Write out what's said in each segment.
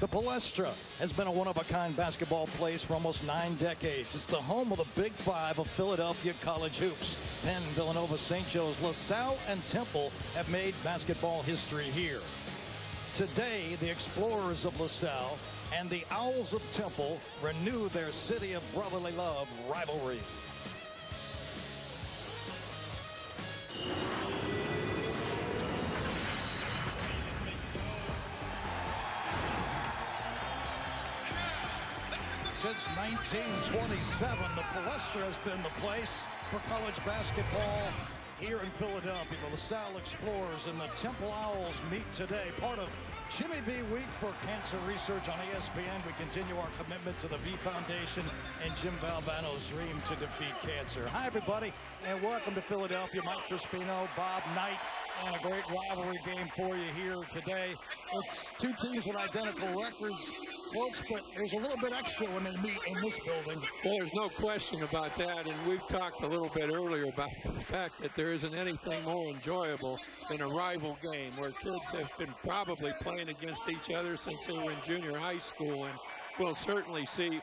The Palestra has been a one-of-a-kind basketball place for almost nine decades. It's the home of the Big Five of Philadelphia college hoops. Penn, Villanova, St. Joe's, LaSalle, and Temple have made basketball history here. Today, the Explorers of LaSalle and the Owls of Temple renew their City of Brotherly Love rivalry. Since 1927, the Palestra has been the place for college basketball here in Philadelphia. The LaSalle Explorers and the Temple Owls meet today. Part of Jimmy V Week for Cancer Research on ESPN. We continue our commitment to the V Foundation and Jim Valvano's dream to defeat cancer. Hi, everybody, and welcome to Philadelphia. Mike Crispino, Bob Knight, and a great rivalry game for you here today. It's two teams with identical records folks, but there's a little bit extra when they meet in this building. Well, there's no question about that, and we've talked a little bit earlier about the fact that there isn't anything more enjoyable than a rival game where kids have been probably playing against each other since they were in junior high school, and we'll certainly see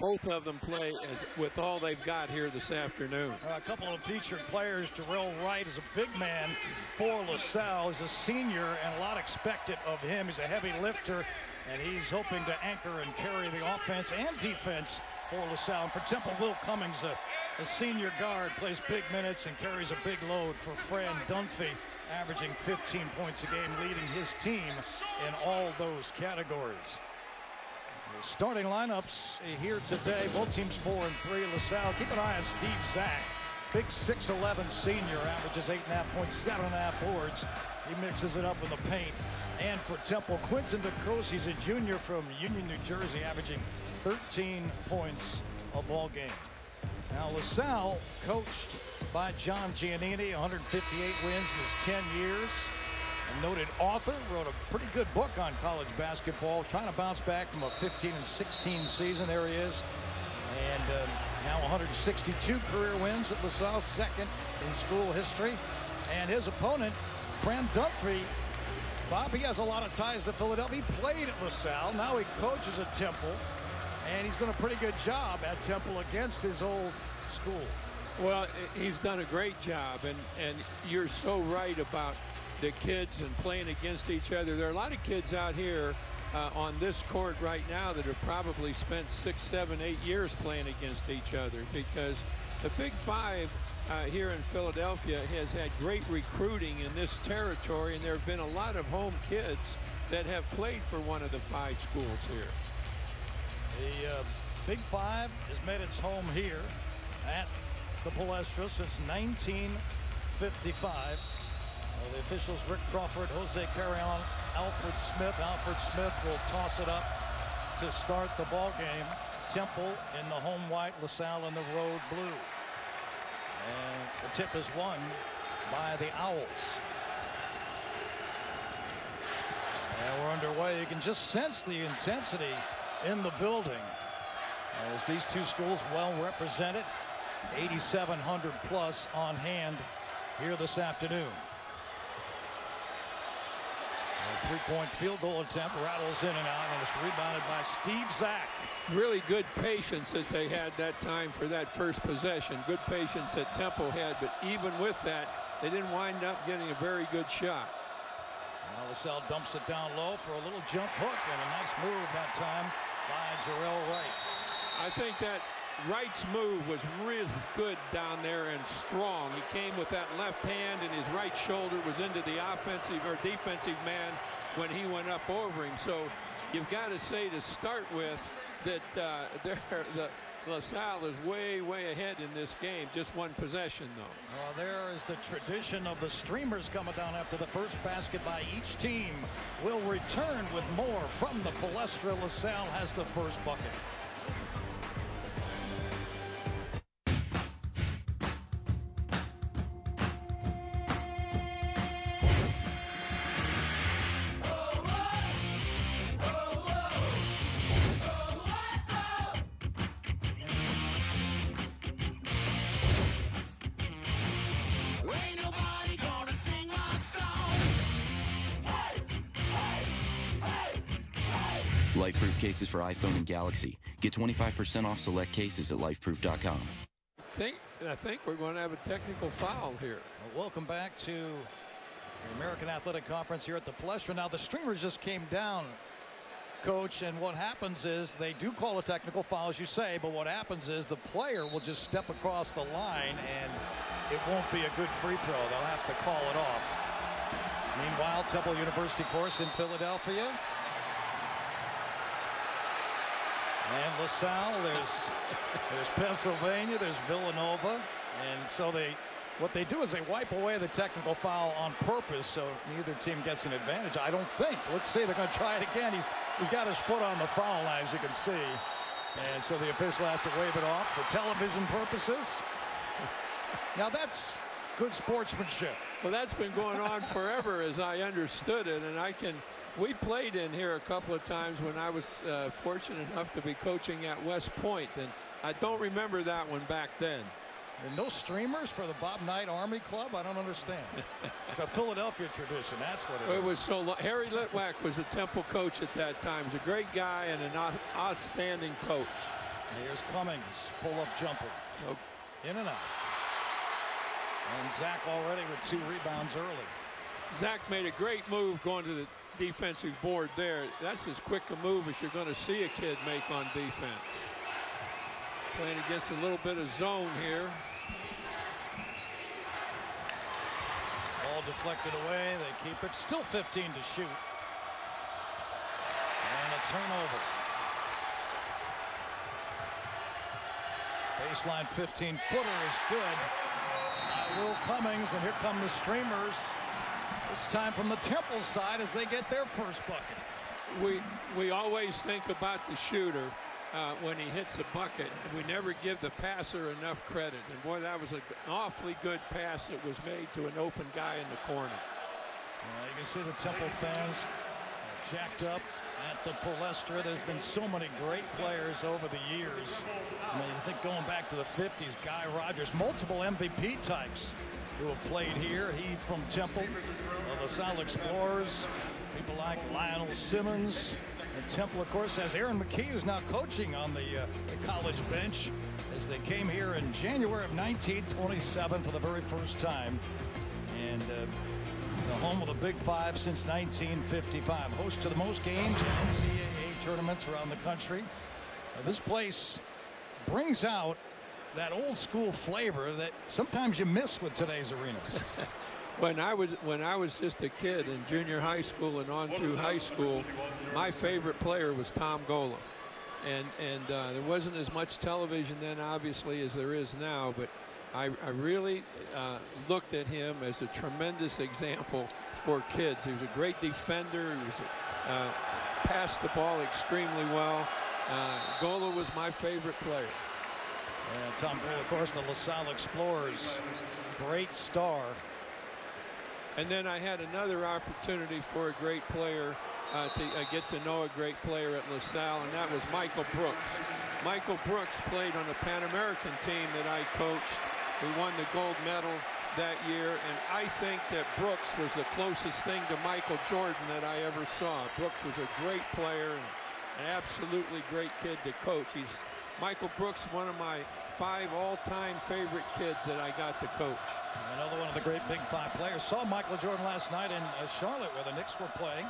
both of them play as, with all they've got here this afternoon. Uh, a couple of featured players. Jerrell Wright is a big man for LaSalle. He's a senior and a lot expected of him. He's a heavy lifter and he's hoping to anchor and carry the offense and defense for LaSalle. And for Temple, Will Cummings, a, a, senior guard, plays big minutes and carries a big load for Fran Dunphy, averaging 15 points a game, leading his team in all those categories. Starting lineups here today, both teams four and three. LaSalle, keep an eye on Steve Zack. Big 6'11 senior, averages 8.5 points, 7.5 boards. He mixes it up in the paint and for Temple. Quenton DeCosey, he's a junior from Union, New Jersey, averaging 13 points a ball game. Now LaSalle, coached by John Giannini, 158 wins in his 10 years. A noted author, wrote a pretty good book on college basketball, trying to bounce back from a 15 and 16 season. There he is. And uh, now 162 career wins at LaSalle, second in school history. And his opponent, Fran Dunphy, Bob, he has a lot of ties to Philadelphia. He played at LaSalle. Now he coaches at Temple. And he's done a pretty good job at Temple against his old school. Well, he's done a great job. And, and you're so right about the kids and playing against each other. There are a lot of kids out here uh, on this court right now that have probably spent six, seven, eight years playing against each other because the Big Five uh, here in Philadelphia has had great recruiting in this territory, and there have been a lot of home kids that have played for one of the five schools here. The uh, Big Five has made its home here at the Palestra since 1955. The officials, Rick Crawford, Jose Carrion, Alfred Smith. Alfred Smith will toss it up to start the ball game. Temple in the home white, LaSalle in the road blue. And the tip is won by the Owls. And we're underway. You can just sense the intensity in the building as these two schools well represented. 8,700 plus on hand here this afternoon. Three-point field goal attempt rattles in and out, and it's rebounded by Steve Zack really good patience that they had that time for that first possession. Good patience that Temple had, but even with that, they didn't wind up getting a very good shot. Now LaSalle dumps it down low for a little jump hook and a nice move that time by Jerrell Wright. I think that Wright's move was really good down there and strong. He came with that left hand and his right shoulder was into the offensive or defensive man when he went up over him. So you've got to say to start with that uh, the LaSalle is way, way ahead in this game. Just one possession, though. Well, there is the tradition of the streamers coming down after the first basket by each team. Will return with more from the Palestra. LaSalle has the first bucket. iPhone and Galaxy. Get 25% off select cases at lifeproof.com. Think, I think we're going to have a technical foul here. Well, welcome back to the American Athletic Conference here at the Palestra. Now, the streamers just came down, Coach, and what happens is they do call a technical foul, as you say, but what happens is the player will just step across the line, and it won't be a good free throw. They'll have to call it off. Meanwhile, Temple University course in Philadelphia. And LaSalle, there's there's Pennsylvania, there's Villanova, and so they what they do is they wipe away the technical foul on purpose so neither team gets an advantage. I don't think. Let's see, they're going to try it again. He's he's got his foot on the foul line, as you can see, and so the official has to wave it off for television purposes. Now that's good sportsmanship. Well, that's been going on forever, as I understood it, and I can. We played in here a couple of times when I was uh, fortunate enough to be coaching at West Point, and I don't remember that one back then. And no streamers for the Bob Knight Army Club? I don't understand. it's a Philadelphia tradition. That's what it, it was so long. Harry Litwack was a Temple coach at that time. He's a great guy and an outstanding coach. Here's Cummings, pull-up jumper. Nope. In and out. And Zack already with two rebounds early. Zack made a great move going to the defensive board there. That's as quick a move as you're going to see a kid make on defense. Playing against a little bit of zone here. Ball deflected away. They keep it. Still 15 to shoot. And a turnover. Baseline 15 footer is good. Will Cummings, and here come the streamers. This time from the Temple side as they get their first bucket. We we always think about the shooter uh, when he hits a bucket. We never give the passer enough credit. And boy, that was an awfully good pass that was made to an open guy in the corner. You can see the Temple fans jacked up at the Palestra. There's been so many great players over the years. I mean, I think going back to the 50s, Guy Rodgers, multiple MVP types who have played here. He from Temple, the LaSalle Explorers, people like Lionel Simmons. And Temple, of course, has Aaron McKie, who's now coaching on the, uh, the college bench as they came here in January of 1927 for the very first time. And uh, the home of the Big Five since 1955. Host to the most games and NCAA tournaments around the country. Uh, this place brings out that old school flavor that sometimes you miss with today's arenas. when I was when I was just a kid in junior high school and on through high school, my favorite player was Tom Gola. And and uh, there wasn't as much television then, obviously, as there is now. But I, I really uh, looked at him as a tremendous example for kids. He was a great defender. He was a, uh, passed the ball extremely well. Uh, Gola was my favorite player. And Tom of course, the LaSalle Explorers, great star. And then I had another opportunity for a great player uh, to uh, get to know a great player at LaSalle, and that was Michael Brooks. Michael Brooks played on the Pan American team that I coached. We won the gold medal that year, and I think that Brooks was the closest thing to Michael Jordan that I ever saw. Brooks was a great player, an absolutely great kid to coach. He's Michael Brooks, one of my five all-time favorite kids that I got to coach. Another one of the great Big Five players. Saw Michael Jordan last night in uh, Charlotte where the Knicks were playing.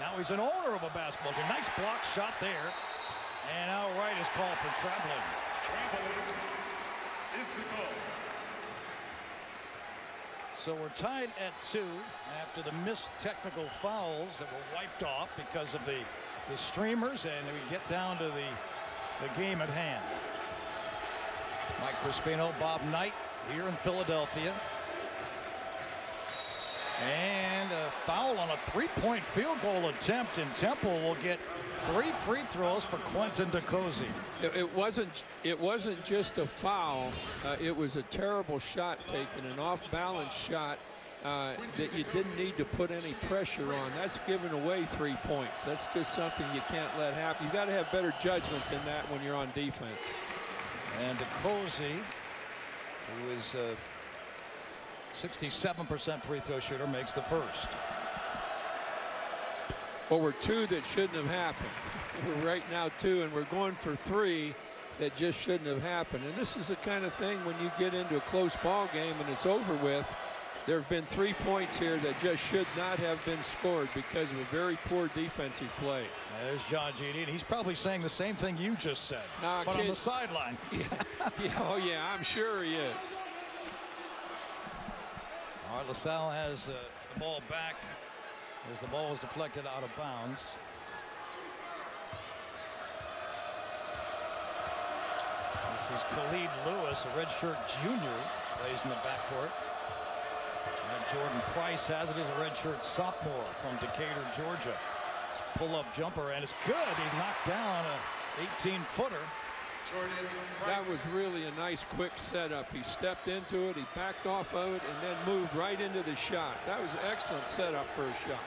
Now he's an owner of a basketball team. Nice block shot there. And Al Wright is called for traveling. is the call. So we're tied at two after the missed technical fouls that were wiped off because of the, the streamers. And we get down to the, the game at hand. Mike Crispino, Bob Knight here in Philadelphia. And a foul on a three-point field goal attempt, and Temple will get three free throws for Quenton DeCosey. It, it, wasn't. It wasn't just a foul. Uh, it was a terrible shot taken, an off-balance shot uh, that you didn't need to put any pressure on. That's giving away three points. That's just something you can't let happen. You've got to have better judgment than that when you're on defense. And DeCosey, who is a 67% free throw shooter, makes the first. Well, we're two that shouldn't have happened. We're right now two, and we're going for three that just shouldn't have happened. And this is the kind of thing when you get into a close ball game and it's over with, there have been three points here that just should not have been scored because of a very poor defensive play. There's John Giannini, and he's probably saying the same thing you just said, Nah, but on kid- the sideline. Yeah, yeah, oh yeah, I'm sure he is. All right, LaSalle has uh, the ball back as the ball was deflected out of bounds. This is Khalid Lewis, a redshirt junior, plays in the backcourt. And Jordan Price has it as a redshirt sophomore from Decatur, Georgia. Pull-up jumper, and it's good. He knocked down a 18-footer. That was really a nice quick setup. He stepped into it, he backed off of it, and then moved right into the shot. That was an excellent setup for a shot.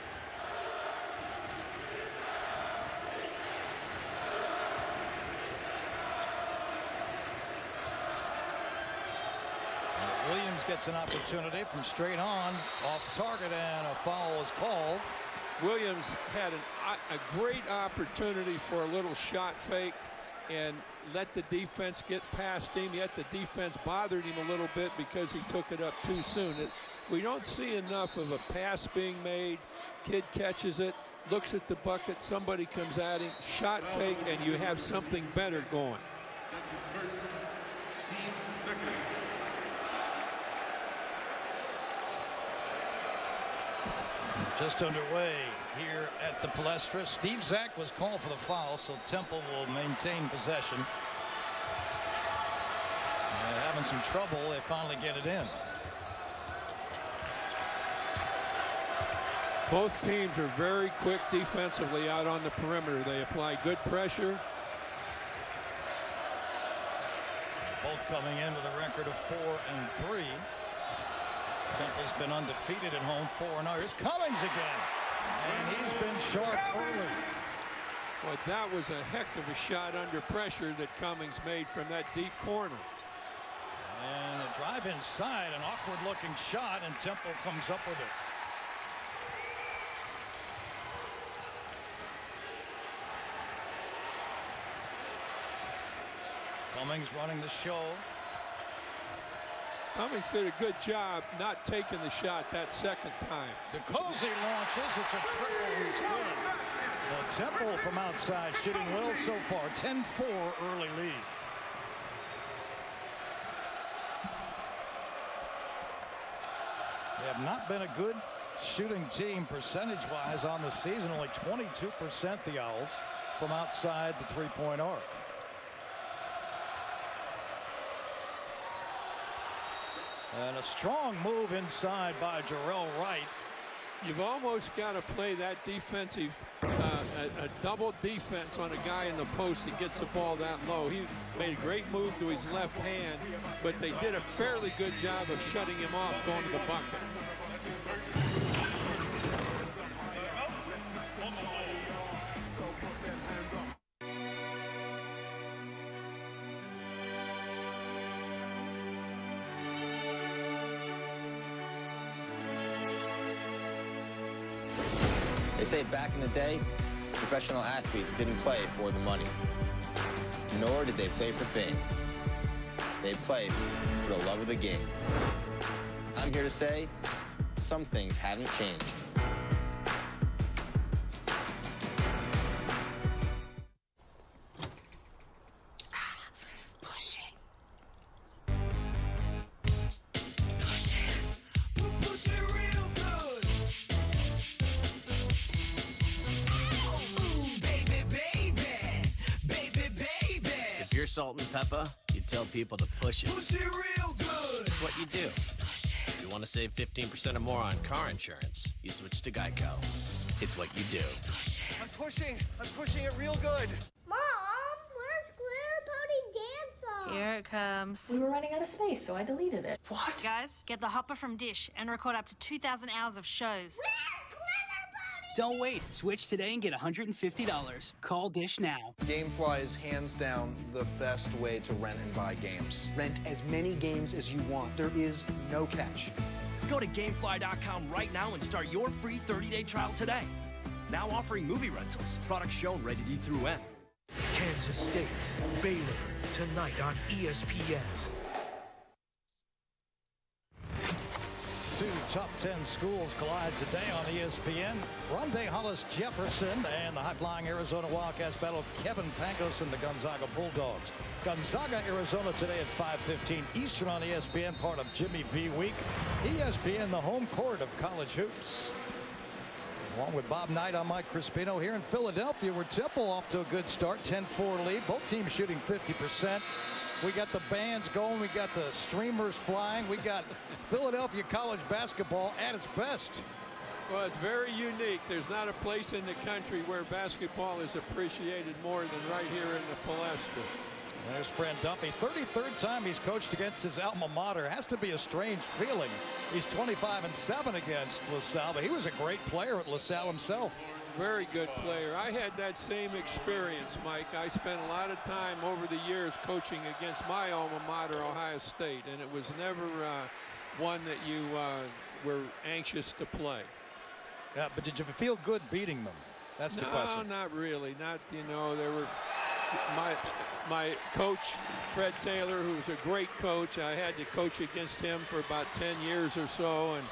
Williams gets an opportunity from straight on, off target, and a foul is called. Williams had an, a great opportunity for a little shot fake and let the defense get past him, yet the defense bothered him a little bit because he took it up too soon. It, we don't see enough of a pass being made. Kid catches it, looks at the bucket, somebody comes at him, shot fake, and you have something better going. That's his first. Team second. Just underway here at the Palestra. Steve Zack was called for the foul, so Temple will maintain possession. Uh, having some trouble, they finally get it in. Both teams are very quick defensively out on the perimeter. They apply good pressure. Both coming in with a record of four and three. Temple's been undefeated at home, four and oh. Here's Cummings again, and he's been sharp early. But that was a heck of a shot under pressure that Cummings made from that deep corner. And a drive inside, an awkward looking shot, and Temple comes up with it. Cummings running the show. Cummings did a good job not taking the shot that second time. DeCosey launches. It's a triple. It's good. Temple from outside shooting well so far. 10-4 early lead. They have not been a good shooting team percentage-wise on the season. Only 22% the Owls from outside the three-point arc. And a strong move inside by Jarrell Wright. You've almost got to play that defensive, uh, a, a double defense on a guy in the post that gets the ball that low. He made a great move to his left hand, but they did a fairly good job of shutting him off going to the bucket. They say back in the day, professional athletes didn't play for the money, nor did they play for fame. They played for the love of the game. I'm here to say some things haven't changed. Salt you tell people to push it. Push it real good. It's what you do. If you want to save 15% or more on car insurance, you switch to Geico. It's what you do. I'm pushing. I'm pushing it real good. Mom, where's Glitter Pony Dance Off? Here it comes. We were running out of space, so I deleted it. What? Guys, get the hopper from Dish and record up to 2,000 hours of shows. Where's Glitter Pony? Don't wait. Switch today and get $150. Call Dish now. Gamefly is hands down the best way to rent and buy games. Rent as many games as you want. There is no catch. Go to gamefly.com right now and start your free 30 day trial today. now offering movie rentals. Products shown rated E through N. Kansas State, Baylor, tonight on ESPN. Two top 10 schools collide today on ESPN. Rondae Hollis-Jefferson and the high-flying Arizona Wildcats battle Kevin Pangos and the Gonzaga Bulldogs. Gonzaga, Arizona today at 5.15 Eastern on ESPN, part of Jimmy V Week. ESPN, the home court of college hoops. Along with Bob Knight, I'm Mike Crispino here in Philadelphia, where Temple off to a good start, 10-4 lead. Both teams shooting 50%. We got the bands going. We got the streamers flying. We got Philadelphia college basketball at its best. Well, it's very unique. There's not a place in the country where basketball is appreciated more than right here in the Palestra. There's Fran Dunphy. 33rd time he's coached against his alma mater. Has to be a strange feeling. He's 25 and 7 against LaSalle, but he was a great player at LaSalle himself. Very good player. I had that same experience, Mike. I spent a lot of time over the years coaching against my alma mater, Ohio State, and it was never uh, one that you uh, were anxious to play. Yeah, but did you feel good beating them? That's the no, question. not really. Not you know there were my my coach Fred Taylor, who was a great coach. I had to coach against him for about 10 years or so, and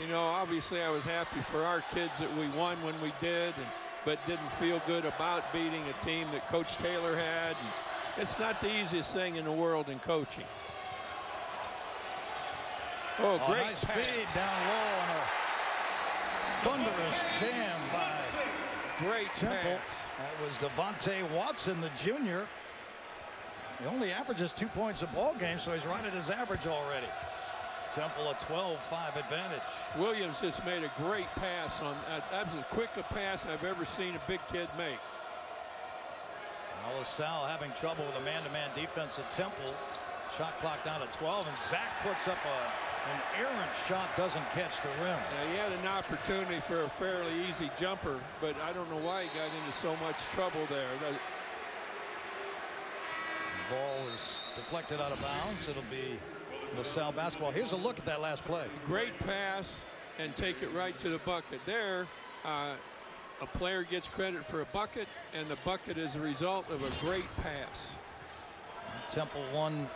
you know obviously I was happy for our kids that we won when we did, and, but didn't feel good about beating a team that Coach Taylor had. And it's not the easiest thing in the world in coaching. Oh, Oh, great nice pass. feed down low and a thunderous jam by Great Temple. pass. That was Devontae Watson, the junior. He only averages two points a ball game, so he's right at his average already. Temple a 12-5 advantage. Williams just made a great pass on that. That was as quick a pass I've ever seen a big kid make. Now LaSalle having trouble with a man-to-man defense at Temple. Shot clock down to 12, and Zack puts up a, an errant shot, doesn't catch the rim. Now, he had an opportunity for a fairly easy jumper, but I don't know why he got into so much trouble there. That- Ball is deflected out of bounds. It'll be LaSalle basketball. Here's a look at that last play. Great pass and take it right to the bucket. There, uh, a player gets credit for a bucket, and the bucket is a result of a great pass. Temple won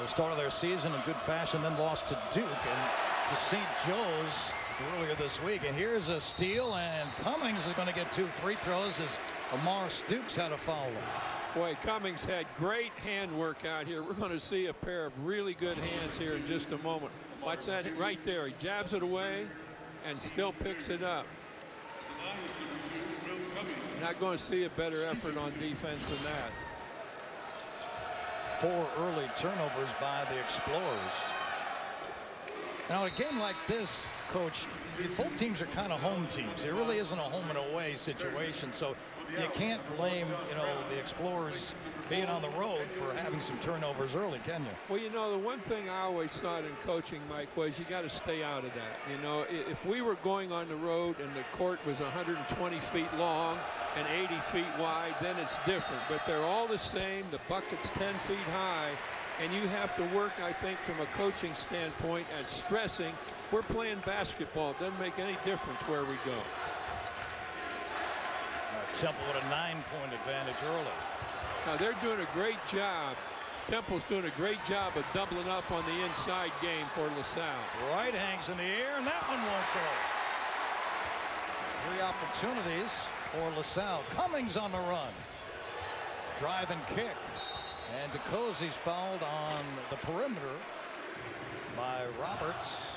the start of their season in good fashion, then lost to Duke and to St. Joe's earlier this week. And here's a steal, and Cummings is going to get two free throws as Amar Stukes had a foul. Boy, Cummings had great handwork out here. We're going to see a pair of really good hands here in just a moment. Watch that right there. He jabs it away and still picks it up. Not going to see a better effort on defense than that. Four early turnovers by the Explorers. Now, a game like this, Coach, both teams are kind of home teams. It really isn't a home and away situation, so you can't blame, you know, the Explorers being on the road for having some turnovers early, can you? Well, you know, the one thing I always thought in coaching, Mike, was you got to stay out of that. You know, if we were going on the road and the court was 120 feet long and 80 feet wide, then it's different. But they're all the same. The bucket's 10 feet high. And you have to work, I think, from a coaching standpoint at stressing we're playing basketball. It doesn't make any difference where we go. Temple with a nine-point advantage early. Now they're doing a great job. Temple's doing a great job of doubling up on the inside game for LaSalle. Wright hangs in the air, and that one won't go. Three opportunities for LaSalle. Cummings on the run. Drive and kick. And DeCosey's fouled on the perimeter by Roberts.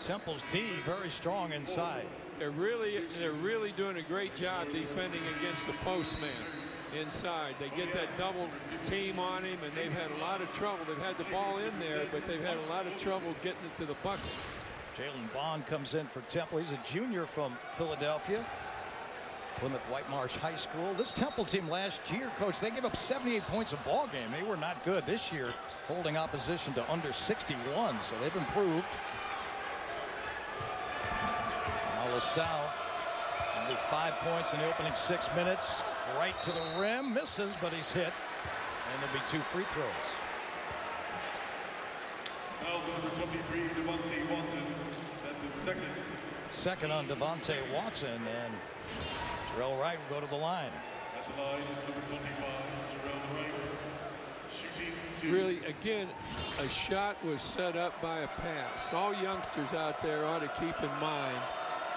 Temple's D very strong inside. They're really, they're really doing a great job defending against the postman inside. They get that double team on him, and they've had a lot of trouble. They've had the ball in there, but they've had a lot of trouble getting it to the bucket. Jaylen Bond comes in for Temple. He's a junior from Philadelphia. Plymouth Whitemarsh High School. This Temple team last year, coach, they gave up 78 points a ball game. They were not good this year, holding opposition to under 61, so they've improved. Now LaSalle, only five points in the opening six minutes. Right to the rim, misses, but he's hit. And there'll be two free throws. Fouls on number 23, Devontae Watson. That's his second. second on Devontae Watson, and Jerrell Wright will go to the line. At the line is number 25, Jerrell Wright. Shooting two. Really, again, a shot was set up by a pass. All youngsters out there ought to keep in mind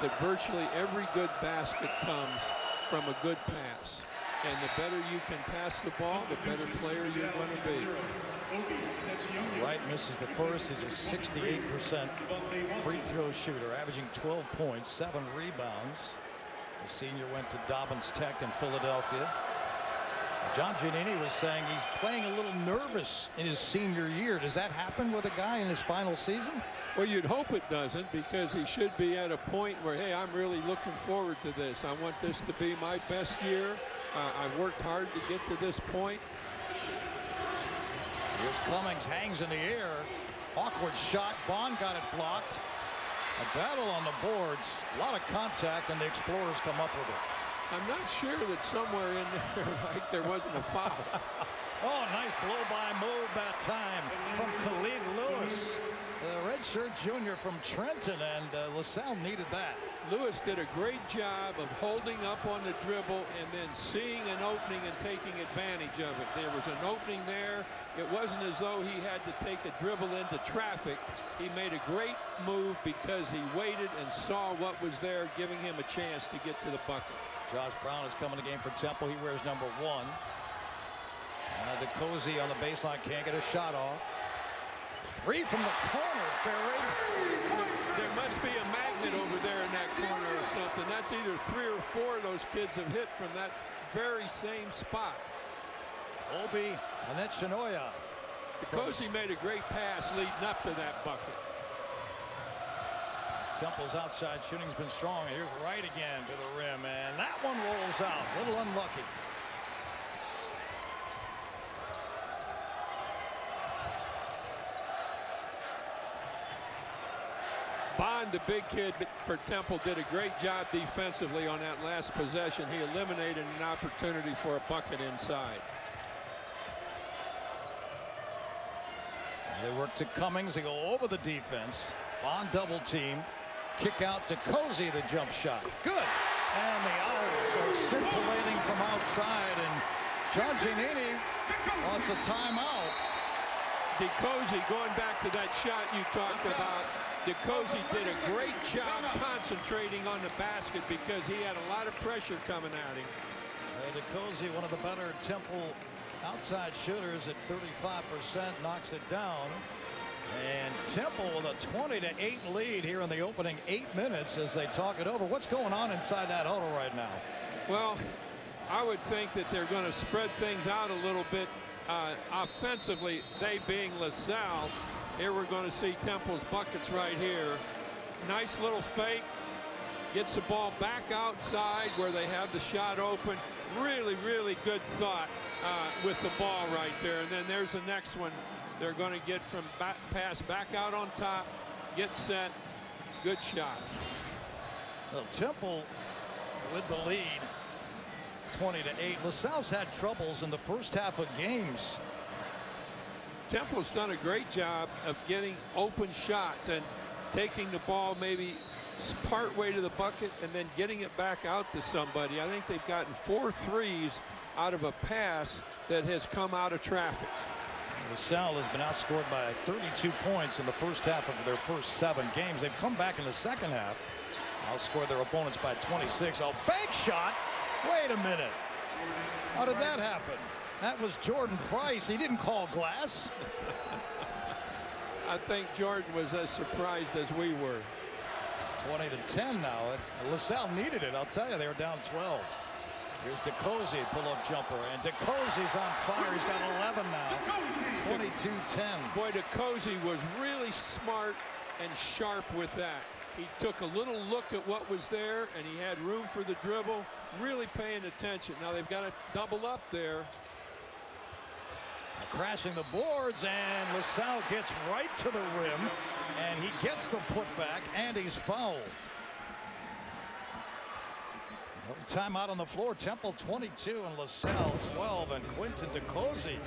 that virtually every good basket comes from a good pass. And the better you can pass the ball, the better player you're going to be. Wright misses the first. He's a 68% free throw shooter, averaging 12 points, seven rebounds. The senior went to Dobbins Tech in Philadelphia. John Giannini was saying he's playing a little nervous in his senior year. Does that happen with a guy in his final season? Well, you'd hope it doesn't because he should be at a point where, hey, I'm really looking forward to this. I want this to be my best year. Uh, I've worked hard to get to this point. Here's Cummings, hangs in the air. Awkward shot. Bond got it blocked. A battle on the boards. A lot of contact, and the Explorers come up with it. I'm not sure that somewhere in there, like there wasn't a foul. oh, nice blow-by move that time from Khalid Lewis. The redshirt junior from Trenton, and uh, LaSalle needed that. Lewis did a great job of holding up on the dribble and then seeing an opening and taking advantage of it. There was an opening there. It wasn't as though he had to take a dribble into traffic. He made a great move because he waited and saw what was there, giving him a chance to get to the bucket. Josh Brown is coming to game for Temple. He wears number one. Uh, DeCosey on the baseline can't get a shot off. Three from the corner, Barry. There must be a magnet over there in that corner or something. That's either three or four of those kids have hit from that very same spot. Obi and then Shinoya. DeCosey made a great pass leading up to that bucket. Temple's outside shooting's been strong. Here's Wright again to the rim, and that one rolls out. A little unlucky. Bond, the big kid for Temple, did a great job defensively on that last possession. He eliminated an opportunity for a bucket inside. They work to Cummings. They go over the defense. Bond double team. Kick out to Cosey, the jump shot. Good. And the Owls are scintillating from outside. And John Giannini wants a timeout. DeCosey, going back to that shot you talked about, DeCosey did a great job concentrating on the basket because he had a lot of pressure coming at him. Uh, DeCosey, one of the better Temple outside shooters at 35%, knocks it down. And Temple with a 20 to 8 lead here in the opening eight minutes as they talk it over. What's going on inside that huddle right now? Well, I would think that they're going to spread things out a little bit uh, offensively, they being LaSalle. Here we're going to see Temple's buckets right here. Nice little fake. Gets the ball back outside where they have the shot open. Really, really good thought uh, with the ball right there. And then there's the next one. They're going to get from back, pass back out on top, get set. Good shot. Well, Temple with the lead. 20 to 8. LaSalle's had troubles in the first half of games. Temple's done a great job of getting open shots and taking the ball maybe part way to the bucket and then getting it back out to somebody. I think they've gotten four threes out of a pass that has come out of traffic. LaSalle has been outscored by 32 points in the first half of their first seven games. They've come back in the second half, outscored their opponents by 26. A bank shot. Wait a minute. How did that happen? That was Jordan Price. He didn't call glass. I think Jordan was as surprised as we were. 20 to 10 now. LaSalle needed it. I'll tell you, they were down 12. Here's DeCosey, pull-up jumper, and DeCosey's on fire. He's got 11 now. 22-10. Boy, DeCosey was really smart and sharp with that. He took a little look at what was there, and he had room for the dribble, really paying attention. Now they've got to double up there. Crashing the boards, and LaSalle gets right to the rim, and he gets the putback, and he's fouled. Timeout on the floor. Temple 22 and LaSalle 12. And Quenton DeCosey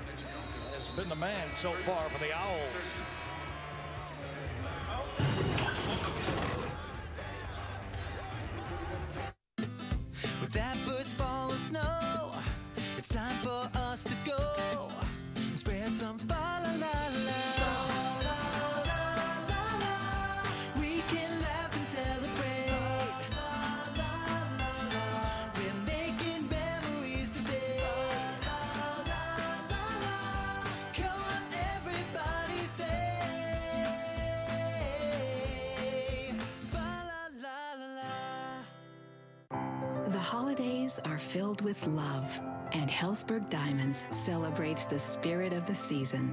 has been the man so far for the Owls. That first fall of snow, it's time for us to go and spread some fa la la. Holidays are filled with love, and Helzberg Diamonds celebrates the spirit of the season.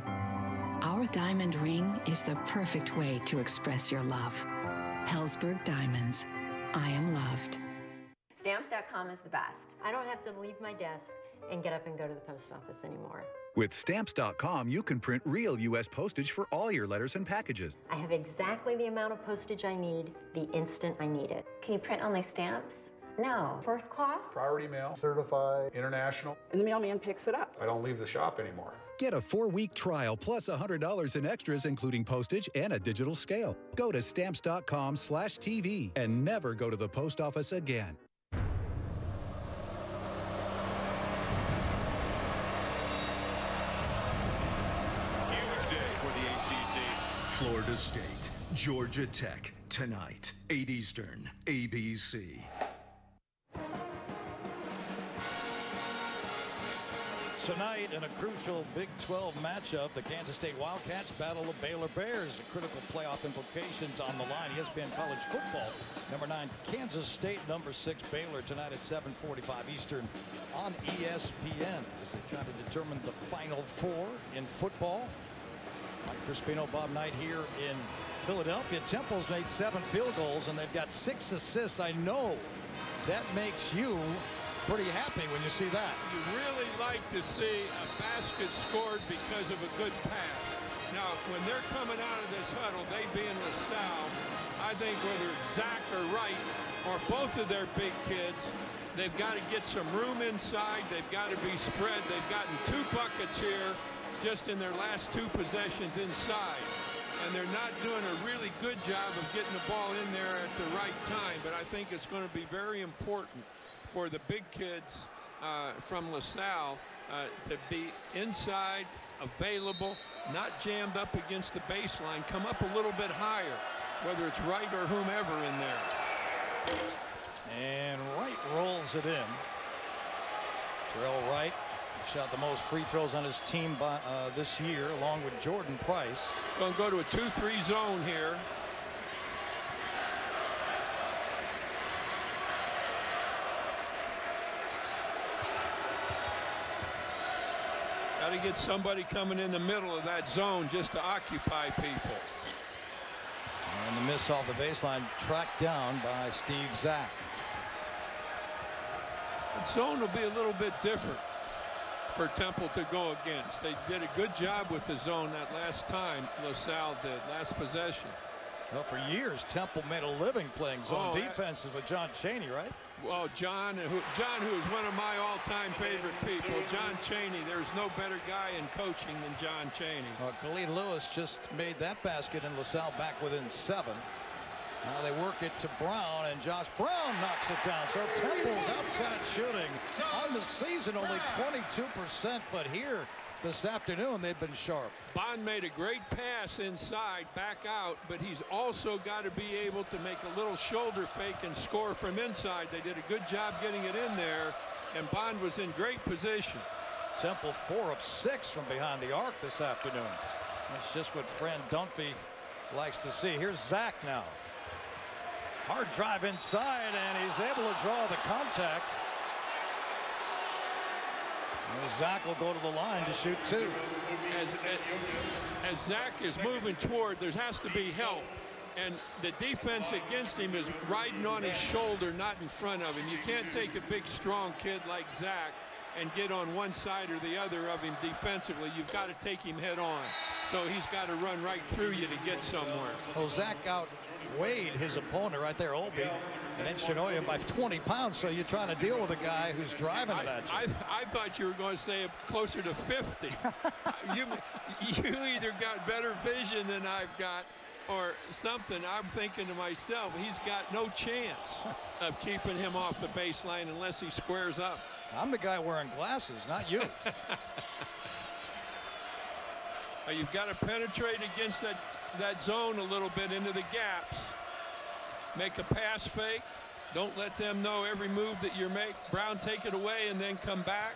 Our diamond ring is the perfect way to express your love. Helzberg Diamonds. I am loved. Stamps.com is the best. I don't have to leave my desk and get up and go to the post office anymore. With Stamps.com, you can print real U.S. postage for all your letters and packages. I have exactly the amount of postage I need the instant I need it. Can you print only stamps? No. First class? Priority mail, certified, international. And the mailman picks it up. I don't leave the shop anymore. Get a four-week trial plus $100 in extras, including postage and a digital scale. Go to Stamps.com slash TV and never go to the post office again. Huge day for the ACC. Florida State, Georgia Tech, tonight, 8 Eastern, ABC. Tonight, in a crucial Big 12 matchup, the Kansas State Wildcats battle the Baylor Bears. Critical playoff implications on the line. ESPN College Football. Number nine, Kansas State. Number six, Baylor. Tonight at 7:45 Eastern on ESPN. As they try to determine the Final Four in football. Mike Crispino, Bob Knight here in Philadelphia. Temple's made seven field goals and they've got six assists. I know that makes you pretty happy when you see that. You really like to see a basket scored because of a good pass. Now, when they're coming out of this huddle, they being LaSalle, I think whether it's Zack or Wright or both of their big kids, they've got to get some room inside. They've got to be spread. They've gotten two buckets here just in their last two possessions inside. And they're not doing a really good job of getting the ball in there at the right time. But I think it's going to be very important for the big kids uh, from LaSalle uh, to be inside, available, not jammed up against the baseline, come up a little bit higher, whether it's Wright or whomever in there. And Wright rolls it in. Jerrell Wright shot the most free throws on his team by, uh, this year, along with Jordan Price. Going to go to a 2-3 zone here. To get somebody coming in the middle of that zone just to occupy people. And the miss off the baseline tracked down by Steve Zack. The zone will be a little bit different for Temple to go against. They did a good job with the zone that last time LaSalle did, last possession. Well, for years, Temple made a living playing zone Oh, defenses with John Chaney, right? Well, John, who, John, who is one of my all-time favorite people, John Chaney. There's no better guy in coaching than John Chaney. Well, Khalid Lewis just made that basket and LaSalle back within seven. Now they work it to Brown, and Josh Brown knocks it down. So Temple's outside shooting on the season only 22%, but here this afternoon they've been sharp. Bond made a great pass inside, back out, but he's also got to be able to make a little shoulder fake and score from inside. They did a good job getting it in there, and Bond was in great position. Temple four of six from behind the arc this afternoon. That's just what Fran Dunphy likes to see. Here's Zack now. Hard drive inside, and he's able to draw the contact. And Zack will go to the line to shoot two. As, as, as Zack is moving toward, there has to be help. And the defense against him is riding on his shoulder, not in front of him. You can't take a big, strong kid like Zack and get on one side or the other of him defensively. You've got to take him head on. So he's got to run right through you to get somewhere. Well, Zack outweighed his opponent right there, Obi Enechionyia by 20 pounds. So you're trying to deal with a guy who's driving it at you. I, I thought you were going to say closer to 50. you, you either got better vision than I've got or something. I'm thinking to myself, he's got no chance of keeping him off the baseline unless he squares up. I'm the guy wearing glasses, not you. You've got to penetrate against that, that zone a little bit into the gaps. Make a pass fake. Don't let them know every move that you make. Brown take it away and then come back.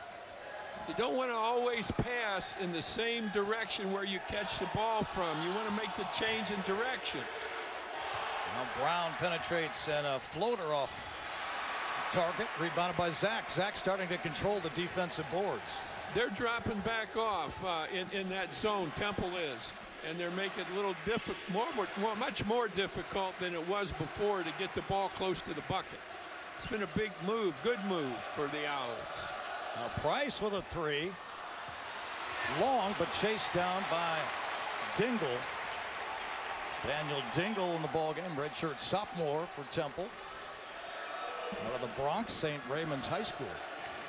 You don't want to always pass in the same direction where you catch the ball from. You want to make the change in direction. Now Brown penetrates and a floater off target, rebounded by Zack. Zack starting to control the defensive boards. They're dropping back off uh, in, in that zone, Temple is. And they're making it a little more, more, much more difficult than it was before to get the ball close to the bucket. It's been a big move, good move for the Owls. Now Price with a three. Long, but chased down by Dingle. Daniel Dingle in the ball game, redshirt sophomore for Temple. Out of the Bronx, St. Raymond's High School.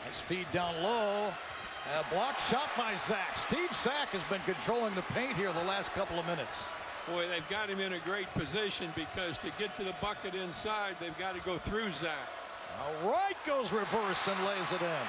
Nice feed down low. A block shot by Zack. Steve Zack has been controlling the paint here the last couple of minutes. Boy, they've got him in a great position because to get to the bucket inside, they've got to go through Zack. All right, goes reverse and lays it in.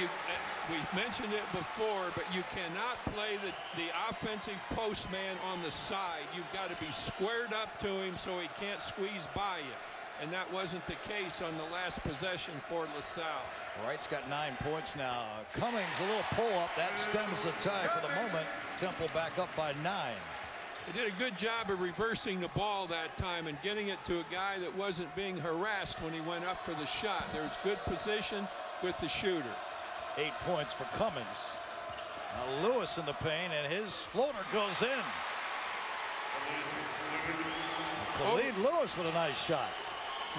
You, uh, we mentioned it before, but you cannot play the, the offensive postman on the side. You've got to be squared up to him so he can't squeeze by you. And that wasn't the case on the last possession for LaSalle. Wright's got nine points now. Cummings, a little pull-up. That stems the tie for the moment. Temple back up by nine. They did a good job of reversing the ball that time and getting it to a guy that wasn't being harassed when he went up for the shot. There's good position with the shooter. Eight points for Cummings. Now Lewis in the paint, and his floater goes in. Khalid oh. Lewis with a nice shot.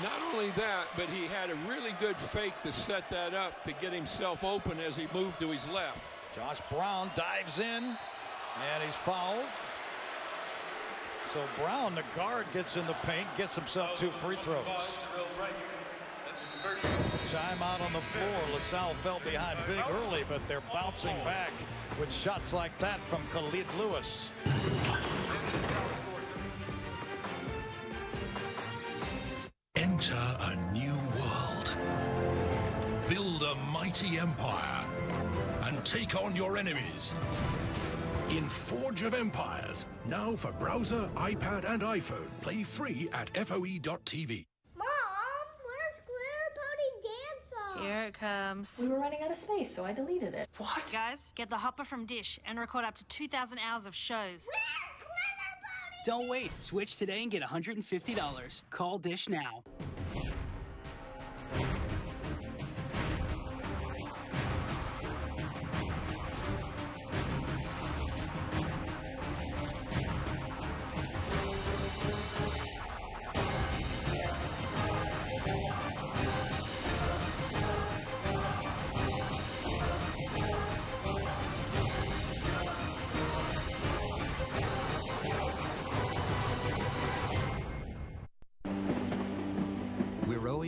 Not only that, but he had a really good fake to set that up to get himself open as he moved to his left. Josh Brown dives in, and he's fouled. So Brown, the guard, gets in the paint, gets himself two free throws. Time out on the floor. LaSalle fell behind big early, but they're bouncing back with shots like that from Khalid Lewis. Enter a new world. Build a mighty empire and take on your enemies. In Forge of Empires, now for browser, iPad, and iPhone. Play free at FOE.tv. Mom, where's Glitter Pony Dance Off? Here it comes. We were running out of space, so I deleted it. What? Guys, get the hopper from Dish and record up to 2,000 hours of shows. Where's Glitter Pony? Don't wait. Switch today and get $150. Call Dish now. Thank you.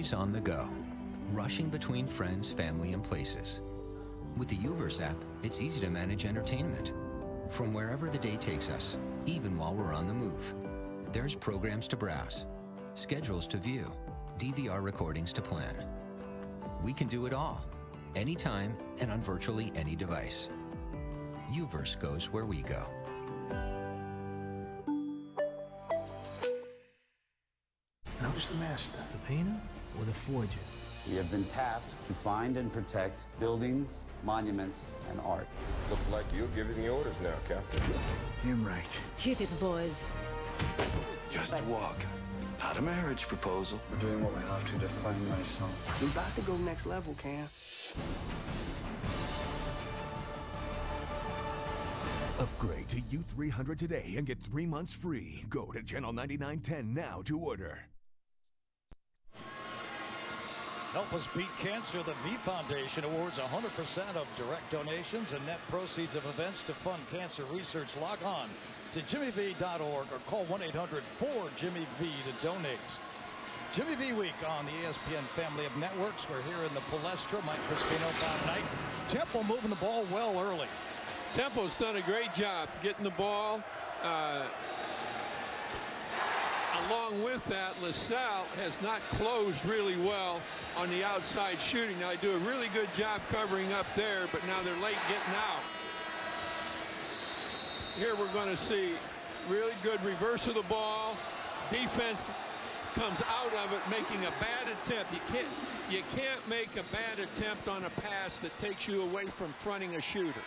Always on the go, rushing between friends, family, and places. With the Uverse app, it's easy to manage entertainment from wherever the day takes us, even while we're on the move. There's programs to browse, schedules to view, DVR recordings to plan. We can do it all, anytime and on virtually any device. Uverse goes where we go. Who's the master, the painter or the forger? We have been tasked to find and protect buildings, monuments, and art. Looks like you're giving the orders now, Captain. Him right. Hit it, boys. Just a walk, not a marriage proposal. We're doing what we have to to find my son. We about to go next level, Cam. Upgrade to U300 today and get three months free. Go to Channel 9910 now to order. Help us beat cancer. The V Foundation awards 100% of direct donations and net proceeds of events to fund cancer research. Log on to jimmyv.org or call 1-800-4-JIMMY-V to donate. Jimmy V Week on the ESPN family of networks. We're here in the Palestra. Mike Crispino, Bob Knight. Temple moving the ball well early. Temple's done a great job getting the ball uh, along with that, LaSalle has not closed really well on the outside shooting. Now, they do a really good job covering up there, but now they're late getting out. Here we're going to see really good reverse of the ball. Defense comes out of it making a bad attempt. You can't you can't make a bad attempt on a pass that takes you away from fronting a shooter.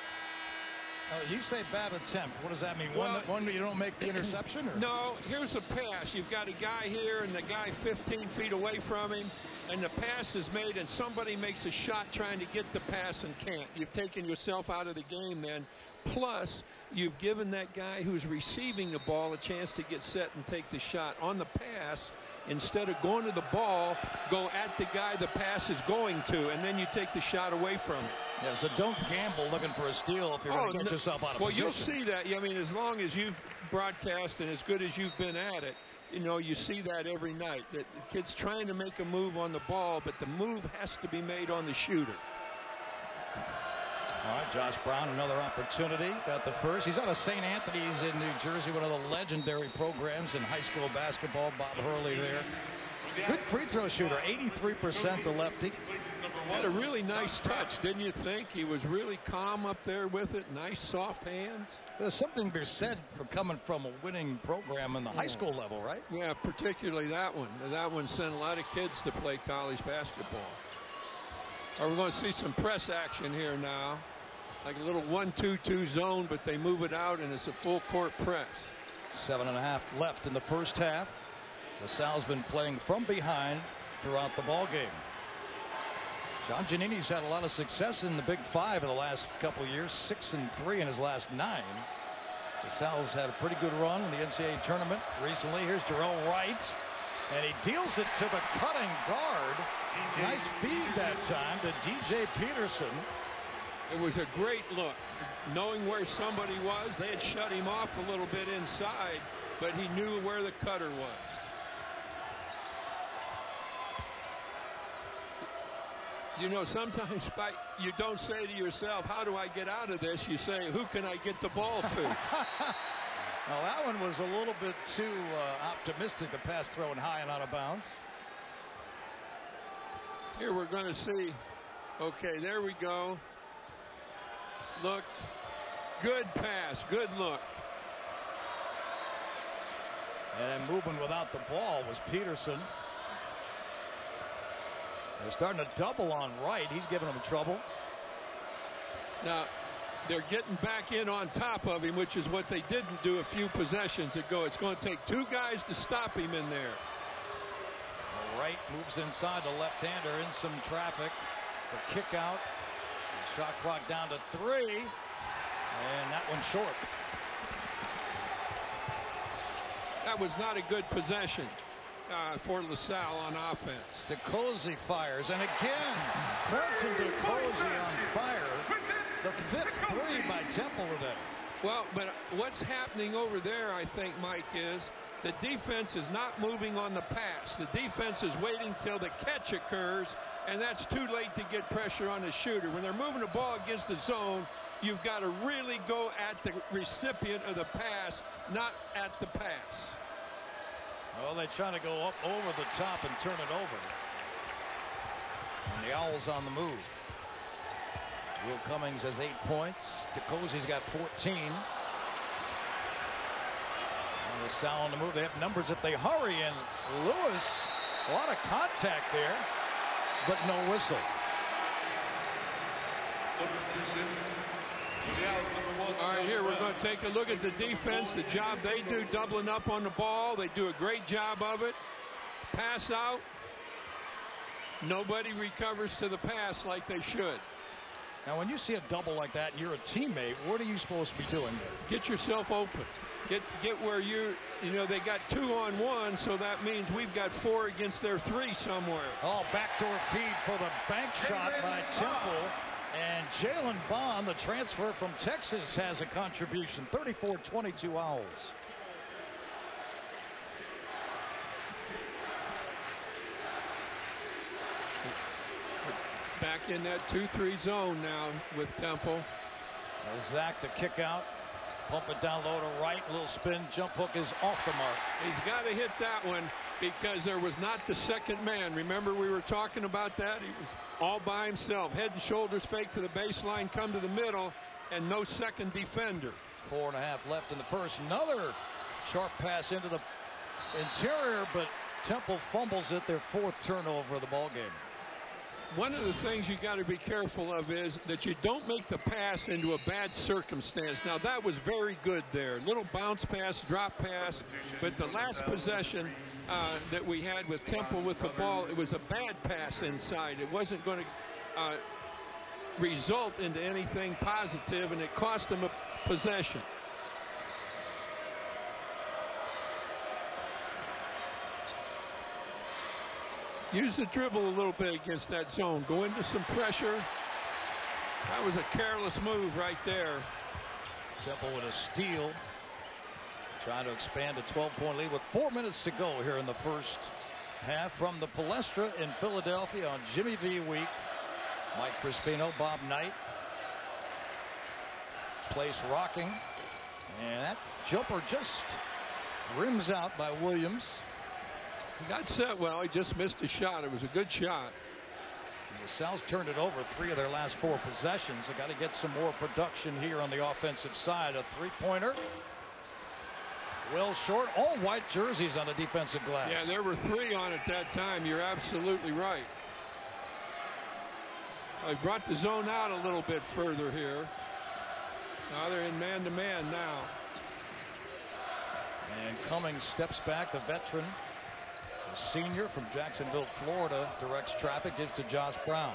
Oh, you say bad attempt. What does that mean? Well, one, one you don't make the interception? Or? No, here's a pass. You've got a guy here and the guy 15 feet away from him, and the pass is made, and somebody makes a shot trying to get the pass and can't. You've taken yourself out of the game then. Plus, you've given that guy who's receiving the ball a chance to get set and take the shot. On the pass, instead of going to the ball, go at the guy the pass is going to, and then you take the shot away from him. Yeah, so don't gamble looking for a steal if you're going to oh, get yourself out of well, position. you'll see that. I mean, as long as you've broadcast and as good as you've been at it, you know, you see that every night. That the kid's trying to make a move on the ball, but the move has to be made on the shooter. All right, Josh Brown, another opportunity. Got the first. He's out of St. Anthony's in New Jersey, one of the legendary programs in high school basketball. Bob Hurley there. Good free throw shooter, 83% the lefty. Had a really nice touch, didn't you think? He was really calm up there with it. Nice soft hands. There's something to be said for coming from a winning program in the high school level, right? Yeah, particularly that one. That one sent a lot of kids to play college basketball. Are we going to see some press action here now? Like a little one-two-two zone, but they move it out, and it's a full court press. Seven and a half left in the first half. LaSalle's been playing from behind throughout the ball game. John Giannini's had a lot of success in the Big Five in the last couple years, six and three in his last nine. LaSalle's had a pretty good run in the NCAA tournament recently. Here's Jerrell Wright, and he deals it to the cutting guard. Nice feed that time to DJ Peterson. It was a great look. Knowing where somebody was, they had shut him off a little bit inside, but he knew where the cutter was. You know, sometimes Spike, you don't say to yourself, how do I get out of this? You say, who can I get the ball to? Well, that one was a little bit too uh, optimistic, the pass thrown high and out of bounds. Here we're going to see. Okay, there we go. Look. Good pass. Good look. And moving without the ball was Peterson. They're starting to double on Wright. He's giving them trouble. Now, they're getting back in on top of him, which is what they didn't do a few possessions ago. It's going to take two guys to stop him in there. Wright moves inside the left-hander in some traffic. The kick out. Shot clock down to three. And that one short. That was not a good possession uh, for LaSalle on offense. DeCosey fires, and again, Quenton DeCosey on fire. The fifth three by Temple today. Well, but what's happening over there, I think, Mike, is the defense is not moving on the pass. The defense is waiting till the catch occurs, and that's too late to get pressure on the shooter. When they're moving the ball against the zone, you've got to really go at the recipient of the pass, not at the pass. Well, they're trying to go up over the top and turn it over. And the Owls on the move. Will Cummings has eight points. DeCosey's got 14. And LaSalle on the move. They have numbers if they hurry. And Lewis, a lot of contact there, but no whistle. All right, here we're going to take a look at the defense, the job they do doubling up on the ball. They do a great job of it. Pass out. Nobody recovers to the pass like they should. Now, when you see a double like that and you're a teammate, what are you supposed to be doing there? Get yourself open. Get get where you, you know, they got two on one, so that means we've got four against their three somewhere. Oh, backdoor feed for the bank shot by Temple. And Jaylen Bond, the transfer from Texas, has a contribution. 34-22 Owls. Back in that 2-3 zone now with Temple. Zack the kick out. Pump it down low to right. Little spin. Jump hook is off the mark. He's got to hit that one because there was not the second man. Remember we were talking about that? He was all by himself. Head and shoulders fake to the baseline, come to the middle, and no second defender. Four and a half left in the first. Another sharp pass into the interior, but Temple fumbles it. Their fourth turnover of the ball game. One of the things you got to be careful of is that you don't make the pass into a bad circumstance. Now that was very good there. Little bounce pass, drop pass, but the last possession uh, that we had with Temple with the ball, it was a bad pass inside. It wasn't going to uh, result into anything positive, and it cost them a possession. Use the dribble a little bit against that zone. Go into some pressure. That was a careless move right there. Temple with a steal. Trying to expand a 12-point lead with four minutes to go here in the first half from the Palestra in Philadelphia on Jimmy V week. Mike Crispino, Bob Knight. Place rocking. And that jumper just rims out by Williams. He got set well. He just missed a shot. It was a good shot. The Sal's turned it over three of their last four possessions. They got to get some more production here on the offensive side. A three-pointer. Well short. All white jerseys on the defensive glass. Yeah, there were three on at that time. You're absolutely right. I brought the zone out a little bit further here. Now they're in man-to-man -man now. And Cummings steps back, the veteran senior from Jacksonville, Florida, directs traffic, gives to Josh Brown.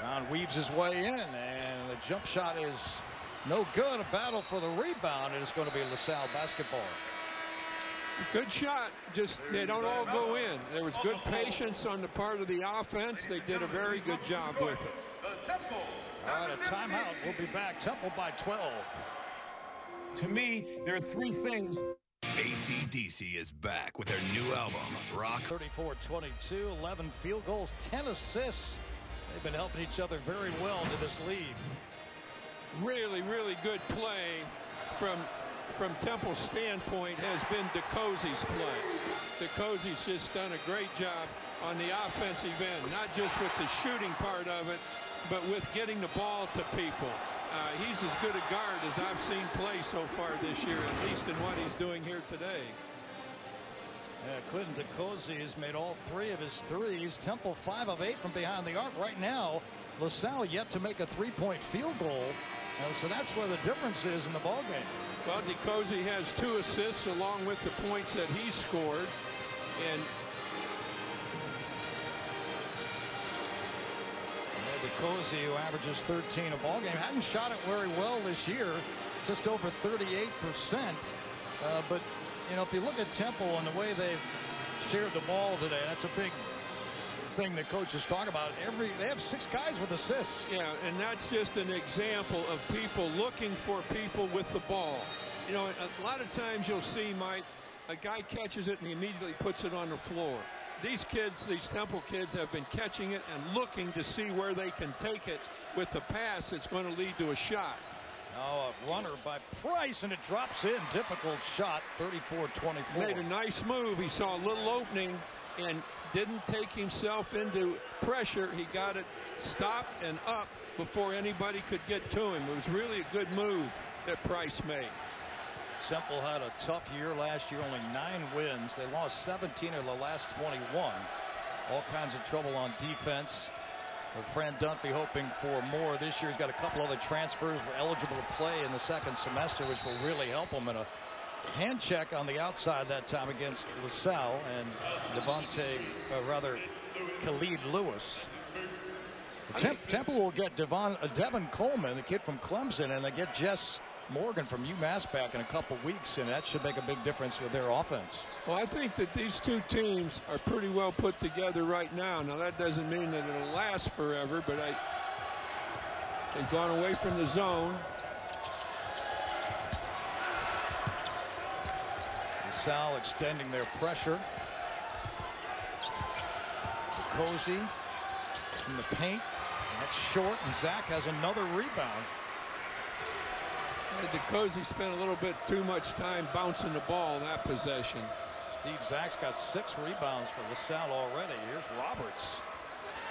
Brown weaves his way in, and the jump shot is no good. A battle for the rebound, and it's going to be LaSalle basketball. Good shot. Just they don't all go in. There was good patience on the part of the offense. They did a very good job with it. All right, a timeout. We'll be back. Temple by 12. To me, there are three things ACDC is back with their new album, Rock. 34-22, 11 field goals, 10 assists. They've been helping each other very well to this lead. Really, really good play from from Temple's standpoint has been DeCosey's play. DeCosey's just done a great job on the offensive end, not just with the shooting part of it, but with getting the ball to people. Uh, he's as good a guard as I've seen play so far this year, at least in what he's doing here today. Yeah, Quenton DeCosey has made all three of his threes. Temple five of eight from behind the arc right now. LaSalle yet to make a three-point field goal. Uh, so that's where the difference is in the ball game. Well, DeCosey has two assists along with the points that he scored. And DeCosey, who averages 13 a ball game, hadn't shot it very well this year, just over 38 percent. Uh, but you know, if you look at Temple and the way they've shared the ball today, that's a big thing the coaches talk about. Every they have six guys with assists. Yeah, and that's just an example of people looking for people with the ball. You know, a lot of times you'll see Mike, a guy catches it and he immediately puts it on the floor these kids, these Temple kids, have been catching it and looking to see where they can take it with the pass that's going to lead to a shot. Now a runner by Price, and it drops in. Difficult shot, 34-24. Made a nice move. He saw a little opening and didn't take himself into pressure. He got it stopped and up before anybody could get to him. It was really a good move that Price made. Temple had a tough year last year, only nine wins. They lost 17 of the last 21. All kinds of trouble on defense. But Fran Dunphy hoping for more this year. He's got a couple other transfers eligible to play in the second semester, which will really help him in a hand check on the outside that time against LaSalle and Devontae, uh, rather Khalid Lewis. Temp Temple will get Devon, uh, Devin Coleman, the kid from Clemson, and they get Jess Morgan from UMass back in a couple weeks, and that should make a big difference with their offense. Well, I think that these two teams are pretty well put together right now. Now, that doesn't mean that it'll last forever, but I, they've gone away from the zone. Sal extending their pressure. Cosey in the paint. That's short, and Zack has another rebound. DeCosey spent a little bit too much time bouncing the ball in that possession. Steve Zack's got six rebounds for LaSalle already. Here's Roberts.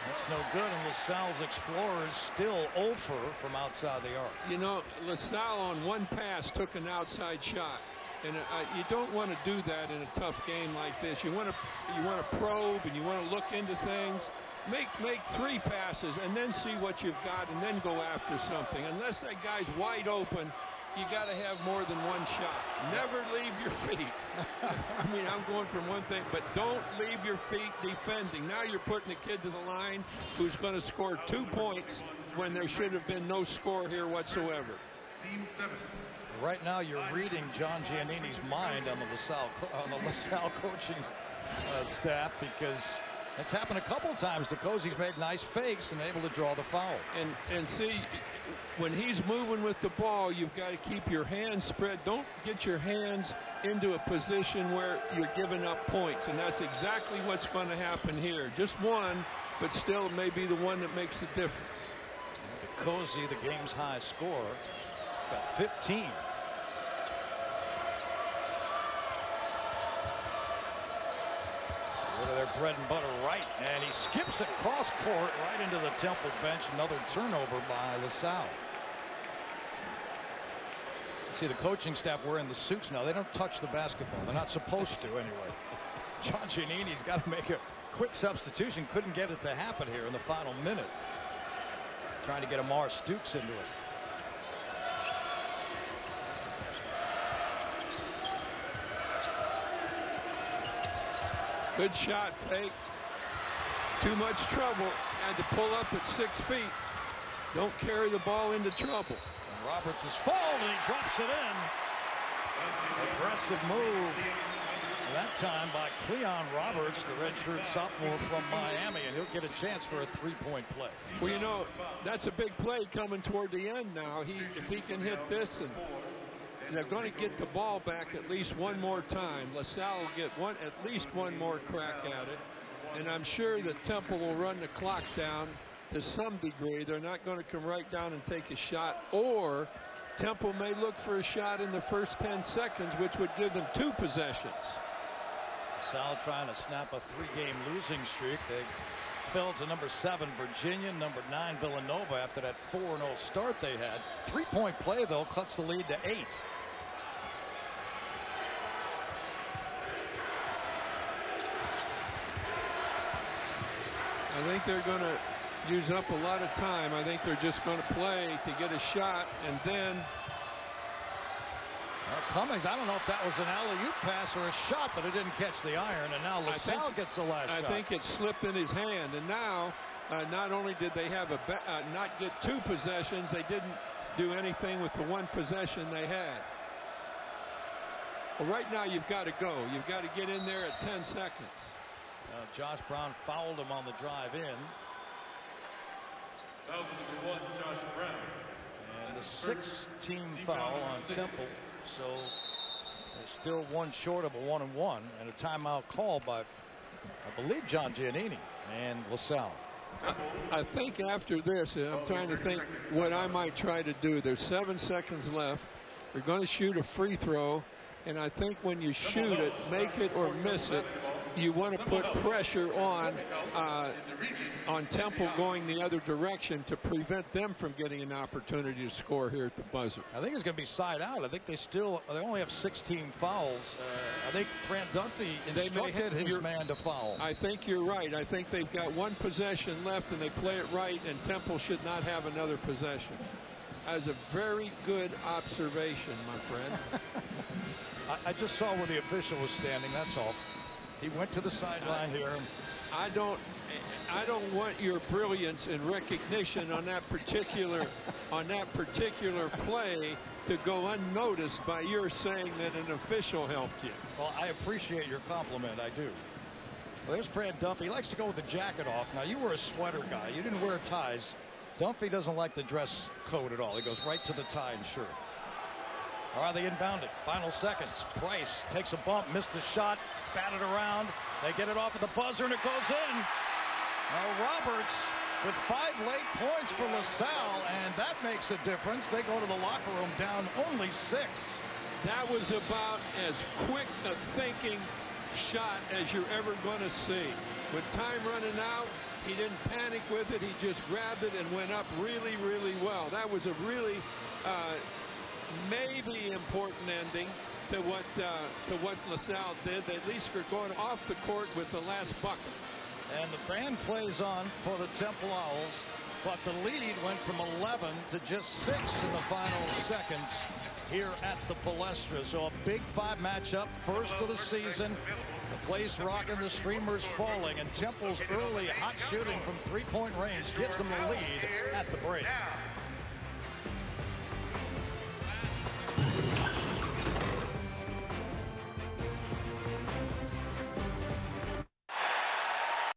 That's no good, and LaSalle's Explorers still over from outside the arc. You know, LaSalle on one pass took an outside shot. And uh, you don't want to do that in a tough game like this. You want to you want to probe and you want to look into things. Make make three passes and then see what you've got and then go after something. Unless that guy's wide open, you got to have more than one shot. Never leave your feet. I mean, I'm going from one thing, but don't leave your feet defending. Now you're putting a kid to the line who's going to score two points when there should have been no score here whatsoever. Team seven. Right now, you're reading John Giannini's mind on the LaSalle on the LaSalle coaching uh, staff because it's happened a couple times. DeCosey's made nice fakes and able to draw the foul. And and see, when he's moving with the ball, you've got to keep your hands spread. Don't get your hands into a position where you're giving up points, and that's exactly what's going to happen here. Just one, but still it may be the one that makes the difference. DeCosey, the game's high scorer, he's got 15. Their bread and butter right. And he skips it across court right into the Temple bench. Another turnover by LaSalle. See the coaching staff wearing the suits now. They don't touch the basketball. They're not supposed to anyway. John Giannini's got to make a quick substitution. Couldn't get it to happen here in the final minute. Trying to get Amar Stukes into it. Good shot fake. Too much trouble. Had to pull up at six feet. Don't carry the ball into trouble. And Roberts is fouled and he drops it in. Aggressive move. That time by Cleon Roberts, the redshirt sophomore from Miami, and he'll get a chance for a three-point play. Well, you know, that's a big play coming toward the end now. He, if he can hit this and they're going to get the ball back at least one more time. LaSalle will get one, at least one more crack at it. And I'm sure that Temple will run the clock down to some degree. They're not going to come right down and take a shot. Or Temple may look for a shot in the first 10 seconds, which would give them two possessions. LaSalle trying to snap a three-game losing streak. They fell to number seven Virginia, number nine Villanova after that 4-0 start they had. Three-point play, though, cuts the lead to eight. I think they're going to use up a lot of time. I think they're just going to play to get a shot and then. Well, Cummings, I don't know if that was an alley-oop pass or a shot, but it didn't catch the iron, and now LaSalle think, gets the last I shot. think it slipped in his hand, and now uh, not only did they have a uh, not get two possessions, they didn't do anything with the one possession they had. Well, right now you've got to go. You've got to get in there at 10 seconds. Uh, Josh Brown fouled him on the drive in. And the sixth team foul on Temple. So they're still one short of a one and one and a timeout call by I believe John Giannini and LaSalle. I, I think after this, I'm trying to think what I might try to do. There's seven seconds left. They're going to shoot a free throw. And I think when you shoot it, make it or miss it, you want to put pressure on uh, on Temple going the other direction to prevent them from getting an opportunity to score here at the buzzer. I think it's going to be side out. I think they still they only have 16 fouls. Uh, I think Fran Dunphy instructed his man to foul. I think you're right. I think they've got one possession left and they play it right and Temple should not have another possession. As a very good observation, my friend. I, I just saw where the official was standing. That's all. He went to the sideline here. I don't I don't want your brilliance and recognition on that particular on that particular play to go unnoticed by your saying that an official helped you. Well, I appreciate your compliment. I do. Well, there's Fran Dunphy. He likes to go with the jacket off. Now, you were a sweater guy. You didn't wear ties. Dunphy doesn't like the dress code at all. He goes right to the tie and shirt. Right, they inbound it. Final seconds. Price takes a bump, missed the shot, batted around. They get it off at the buzzer, and it goes in. Now Roberts with five late points for LaSalle, and that makes a difference. They go to the locker room down only six. That was about as quick a thinking shot as you're ever going to see. With time running out, he didn't panic with it. He just grabbed it and went up really, really well. That was a really uh, maybe important ending to what uh, to what LaSalle did. They at least are going off the court with the last bucket. And the band plays on for the Temple Owls, but the lead went from 11 to just six in the final seconds here at the Palestra. So a big five matchup, first of the season. The place rocking, the streamers falling, and Temple's early hot shooting from three-point range gives them the lead at the break.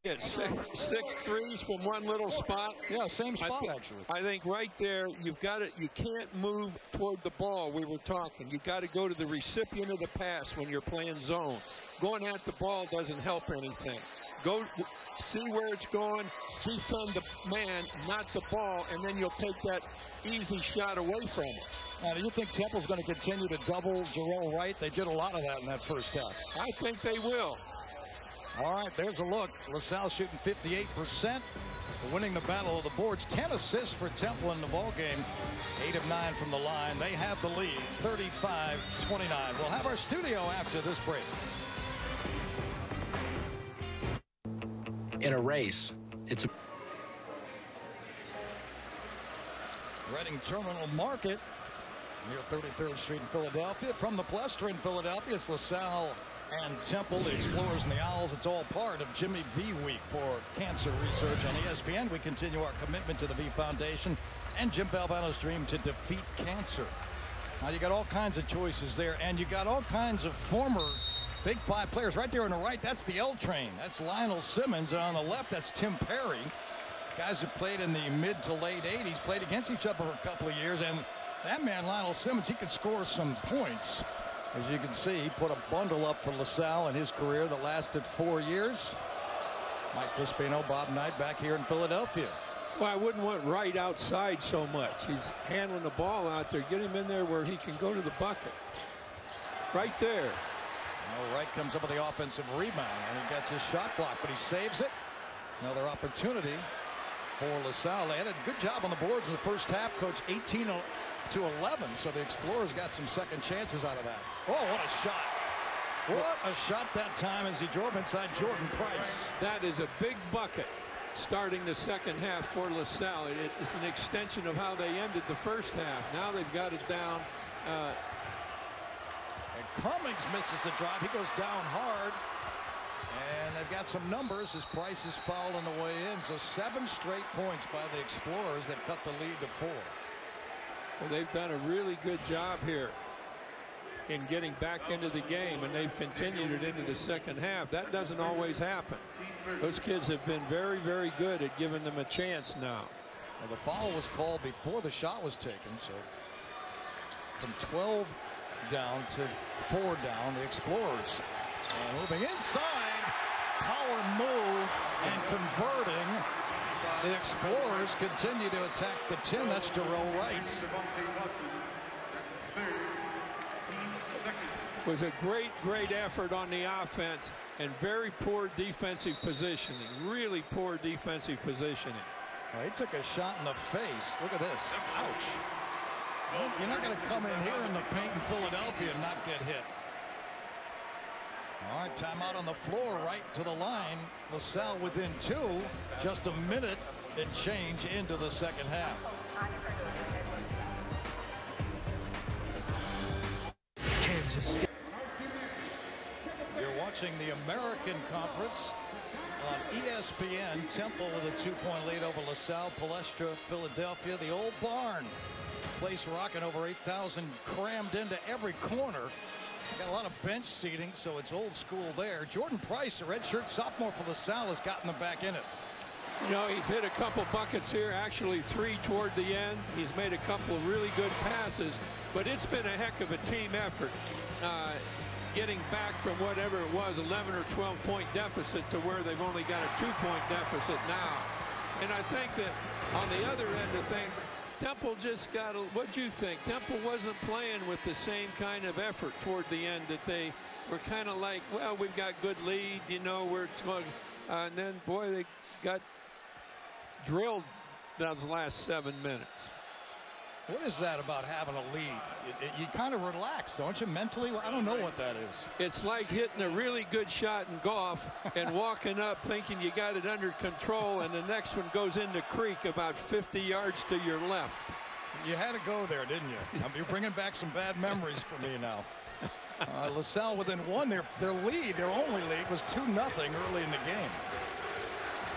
Yeah, six, six threes from one little spot. Yeah, same spot I actually. I think right there, you've got it. You can't move toward the ball. We were talking. You got to go to the recipient of the pass when you're playing zone. Going at the ball doesn't help anything. Go see where it's going, defend the man, not the ball, and then you'll take that easy shot away from him. Now, do you think Temple's going to continue to double Jerrell Wright? They did a lot of that in that first half. I think they will. All right, there's a look. LaSalle shooting 58%, winning the battle of the boards. 10 assists for Temple in the ball game. 8 of 9 from the line. They have the lead, 35-29. We'll have our studio after this break. In a race, it's a Reading Terminal Market near 33rd Street in Philadelphia. From the Palestra in Philadelphia, it's LaSalle and Temple, the Explorers and the Owls. It's all part of Jimmy V Week for cancer research on ESPN. We continue our commitment to the V Foundation and Jim Valvano's dream to defeat cancer. Now you got all kinds of choices there, and you got all kinds of former Big Five players right there on the right. That's the L train. That's Lionel Simmons, and on the left, that's Tim Perry. Guys who played in the mid to late 80s, played against each other for a couple of years, and that man, Lionel Simmons, he could score some points. As you can see, he put a bundle up for LaSalle in his career that lasted four years. Mike Crispino, Bob Knight back here in Philadelphia. Well, I wouldn't want Wright outside so much. He's handling the ball out there. Get him in there where he can go to the bucket. Right there. Well, Wright comes up with the offensive rebound, and he gets his shot blocked, but he saves it. Another opportunity for LaSalle. They had a good job on the boards in the first half. Coach 18 to 11, so the Explorers got some second chances out of that. Oh, what a shot. What a shot that time as he drove inside Jordan Price. That is a big bucket starting the second half for LaSalle. It, it's an extension of how they ended the first half. Now they've got it down. Uh, and Cummings misses the drive. He goes down hard. And they've got some numbers as Price is fouled on the way in. So seven straight points by the Explorers that cut the lead to four. Well, they've done a really good job here in getting back into the game, and they've continued it into the second half. That doesn't always happen. Those kids have been very, very good at giving them a chance now. Well, the foul was called before the shot was taken, so from 12 down to four down, the Explorers. And moving inside, power move and converting. The Explorers continue to attack the 10. That's Jerrell Wright. was a great, great effort on the offense and very poor defensive positioning. Really poor defensive positioning. Well, he took a shot in the face. Look at this. Ouch. Well, you're not going to come in here in the paint in Philadelphia and not get hit. All right, timeout on the floor, right to the line. LaSalle within two. Just a minute and change into the second half. Kansas State. You're watching the American Conference on ESPN. Temple with a two-point lead over LaSalle, Palestra, Philadelphia. The old barn. Place rocking over 8,000 crammed into every corner. Got a lot of bench seating, so it's old school there. Jordan Price, a redshirt sophomore for LaSalle, has gotten them back in it. You know, he's hit a couple buckets here, actually three toward the end. He's made a couple really good passes, but it's been a heck of a team effort. Uh, getting back from whatever it was, 11 or 12 point deficit to where they've only got a two point deficit now. And I think that on the other end of things, Temple just got a, what'd you think? Temple wasn't playing with the same kind of effort toward the end that they were kind of like, well, we've got good lead, you know, where it's going. Uh, and then, boy, they got drilled those last seven minutes. What is that about having a lead? It, it, you kind of relax, don't you, mentally? I don't know what that is. It's like hitting a really good shot in golf and walking up thinking you got it under control, and the next one goes into creek about 50 yards to your left. You had to go there, didn't you? You're bringing back some bad memories for me now. Uh, LaSalle within one. Their, their lead, their only lead, was 2 nothing early in the game.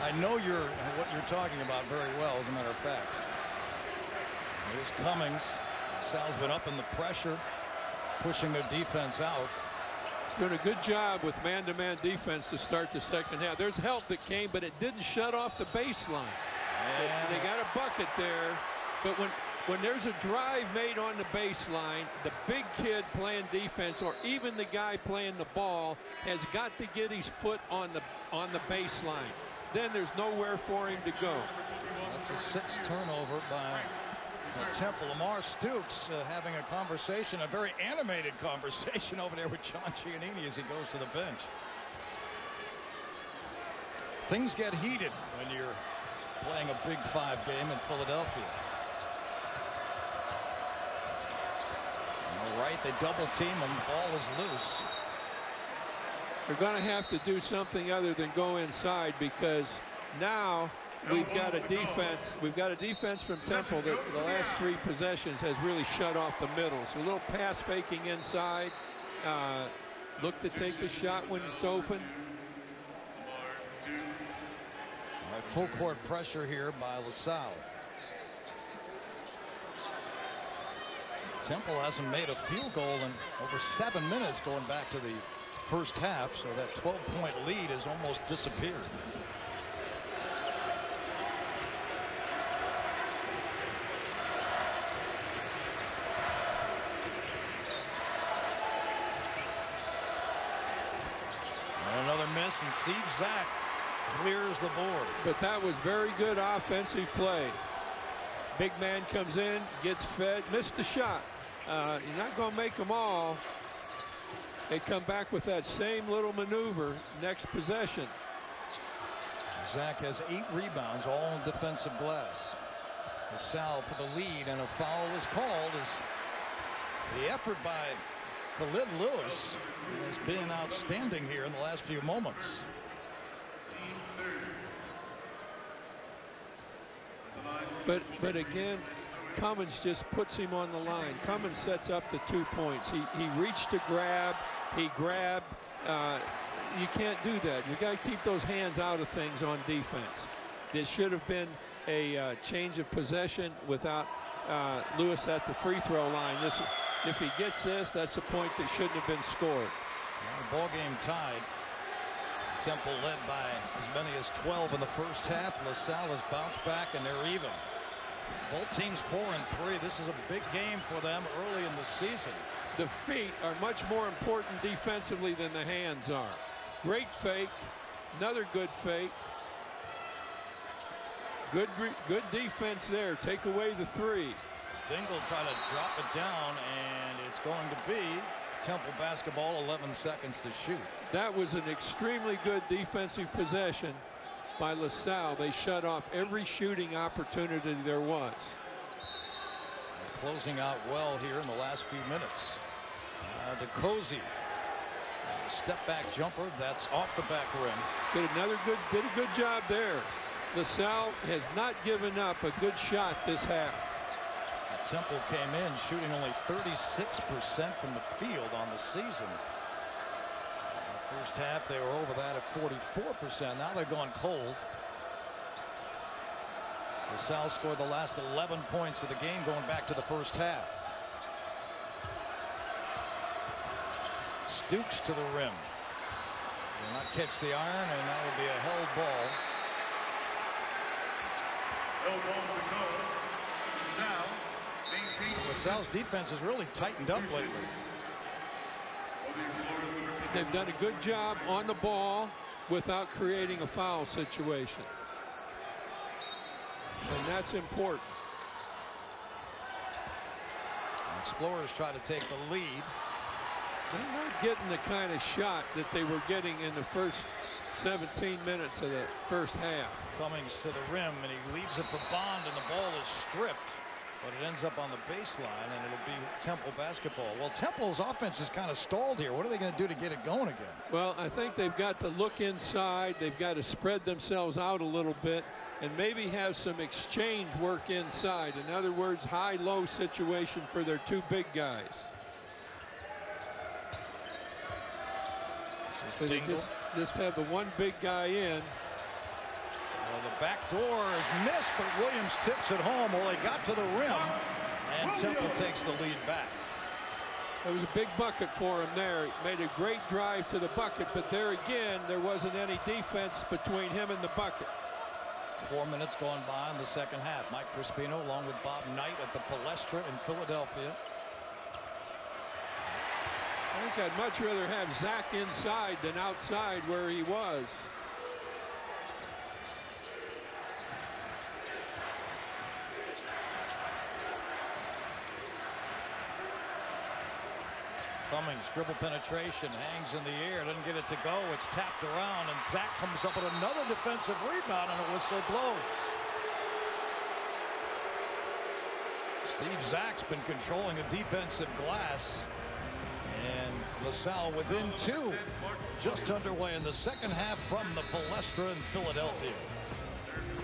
I know you're what you're talking about very well, as a matter of fact. Here's Cummings. Sal's been up in the pressure, pushing their defense out. Doing a good job with man-to-man -man defense to start the second half. There's help that came, but it didn't shut off the baseline. They, they got a bucket there, but when when there's a drive made on the baseline, the big kid playing defense or even the guy playing the ball has got to get his foot on the on the baseline. Then there's nowhere for him to go. That's a sixth turnover by Temple. Lamar Stukes uh, having a conversation, a very animated conversation over there with John Giannini as he goes to the bench. Things get heated when you're playing a Big Five game in Philadelphia. All right, they double team him. Ball is loose. They're going to have to do something other than go inside because now we've got a defense. We've got a defense from Temple that the last three possessions has really shut off the middle. So a little pass faking inside. Uh, look to take the shot when it's open. Right, full court pressure here by LaSalle. Temple hasn't made a field goal in over seven minutes going back to the first half, so that 12-point lead has almost disappeared. And Steve Zack clears the board. But that was very good offensive play. Big man comes in, gets fed, missed the shot. Uh, you're not going to make them all. They come back with that same little maneuver next possession. Zack has eight rebounds, all in defensive glass. LaSalle for the lead, and a foul is called as the effort by Khalid Lewis has been outstanding here in the last few moments. But but again, Cummings just puts him on the line. Cummings sets up the two points. He he reached to grab. He grabbed. Uh, you can't do that. You got to keep those hands out of things on defense. It should have been a uh, change of possession without uh, Lewis at the free throw line. This, if he gets this, that's a point that shouldn't have been scored. Well, ball game tied. Temple led by as many as 12 in the first half. LaSalle has bounced back and they're even. Both teams four and three. This is a big game for them early in the season. The feet are much more important defensively than the hands are. Great fake. Another good fake. Good good defense there. Take away the three. Dingle try to drop it down, and it's going to be Temple basketball, 11 seconds to shoot. That was an extremely good defensive possession by LaSalle. They shut off every shooting opportunity there was. They're closing out well here in the last few minutes. Uh, DeCosey step back jumper that's off the back rim. Did another good did a good job there. LaSalle has not given up a good shot this half. Temple came in shooting only 36% from the field on the season. The first half they were over that at 44%. Now they're going cold. LaSalle scored the last 11 points of the game going back to the first half. Stukes to the rim. Will not catch the iron, and that will be a held ball. LaSalle's defense has really tightened up lately. They've done a good job on the ball without creating a foul situation. and that's important. Explorers try to take the lead. They weren't getting the kind of shot that they were getting in the first 17 minutes of the first half. Cummings to the rim, and he leaves it for Bond, and the ball is stripped. But it ends up on the baseline, and it'll be Temple basketball. Well, Temple's offense is kind of stalled here. What are they going to do to get it going again? Well, I think they've got to look inside. They've got to spread themselves out a little bit and maybe have some exchange work inside. In other words, high-low situation for their two big guys. This is just, just have the one big guy in. Well, the back door is missed, but Williams tips it home. Well, they got to the rim, and Temple takes the lead back. It was a big bucket for him there. He Made a great drive to the bucket, but there again, there wasn't any defense between him and the bucket. Four minutes gone by in the second half. Mike Crispino along with Bob Knight at the Palestra in Philadelphia. I think I'd much rather have Zack inside than outside where he was. Cummings dribble penetration hangs in the air doesn't get it to go it's tapped around and Zack comes up with another defensive rebound and a whistle blows. Steve Zack's been controlling the defensive glass and LaSalle within two just underway in the second half from the Palestra in Philadelphia.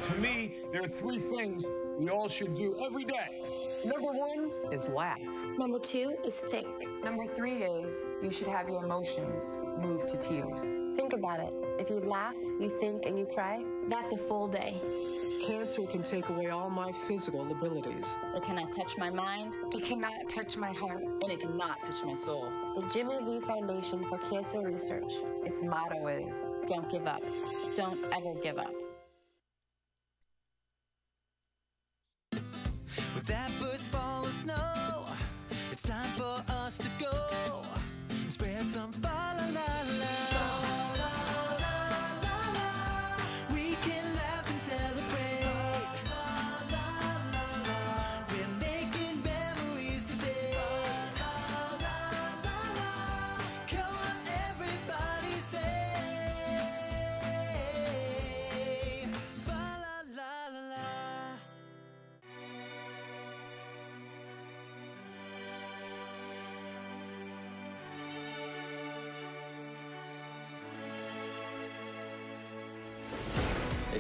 To me, there are three things we all should do every day. Number one is laugh. Number two is think. Number three is you should have your emotions move to tears. Think about it. If you laugh, you think, and you cry, that's a full day. Cancer can take away all my physical abilities. It cannot touch my mind. It cannot touch my heart. And it cannot touch my soul. The Jimmy V Foundation for Cancer Research. Its motto is don't give up. Don't ever give up. With that first fall of snow, it's time for us to go spread some fa la la la.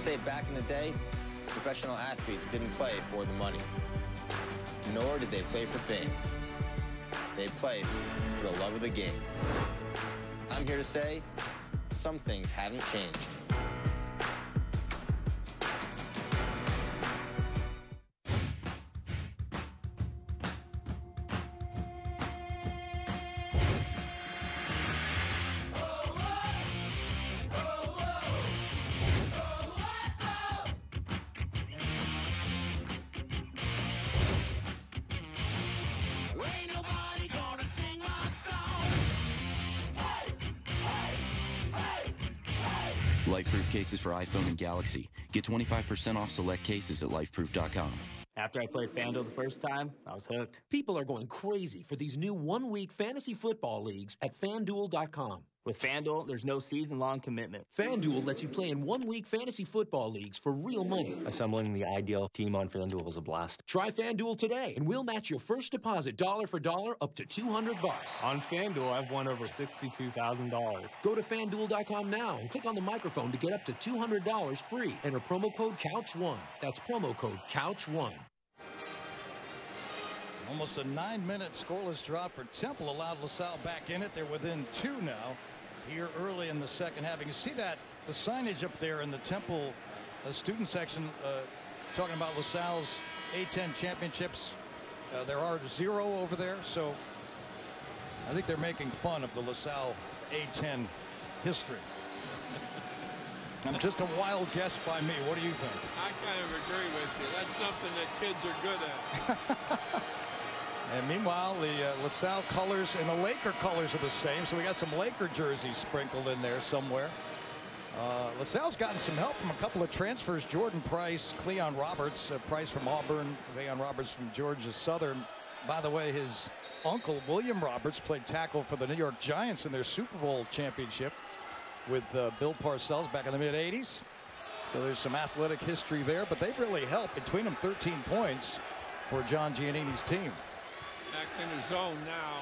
Say back in the day, professional athletes didn't play for the money, nor did they play for fame. They played for the love of the game. I'm here to say, some things haven't changed. Galaxy. Get 25% off select cases at lifeproof.com. After I played FanDuel the first time, I was hooked. People are going crazy for these new one week fantasy football leagues at fanduel.com. With FanDuel, there's no season long commitment. FanDuel lets you play in one week fantasy football leagues for real money. Assembling the ideal team on FanDuel is a blast. Try FanDuel today and we'll match your first deposit dollar for dollar up to 200 bucks. On FanDuel, I've won over $62,000. Go to fanduel.com now and click on the microphone to get up to $200 free. Enter promo code COUCH1. That's promo code COUCH1. Almost a nine-minute scoreless drought for Temple allowed LaSalle back in it. They're within two now here early in the second half. You can see that the signage up there in the Temple uh, student section uh, talking about LaSalle's A10 championships. Uh, there are zero over there, so I think they're making fun of the LaSalle A10 history. Just a wild guess by me. What do you think? I kind of agree with you. That's something that kids are good at. And meanwhile, the uh, LaSalle colors and the Laker colors are the same. So we got some Laker jerseys sprinkled in there somewhere. Uh, LaSalle's gotten some help from a couple of transfers. Jordan Price, Cleon Roberts, uh, Price from Auburn, Cleon Roberts from Georgia Southern. By the way, his uncle, William Roberts, played tackle for the New York Giants in their Super Bowl championship with uh, Bill Parcells back in the mid 80s. So there's some athletic history there, but they've really helped between them 13 points for John Giannini's team. Back in the zone now.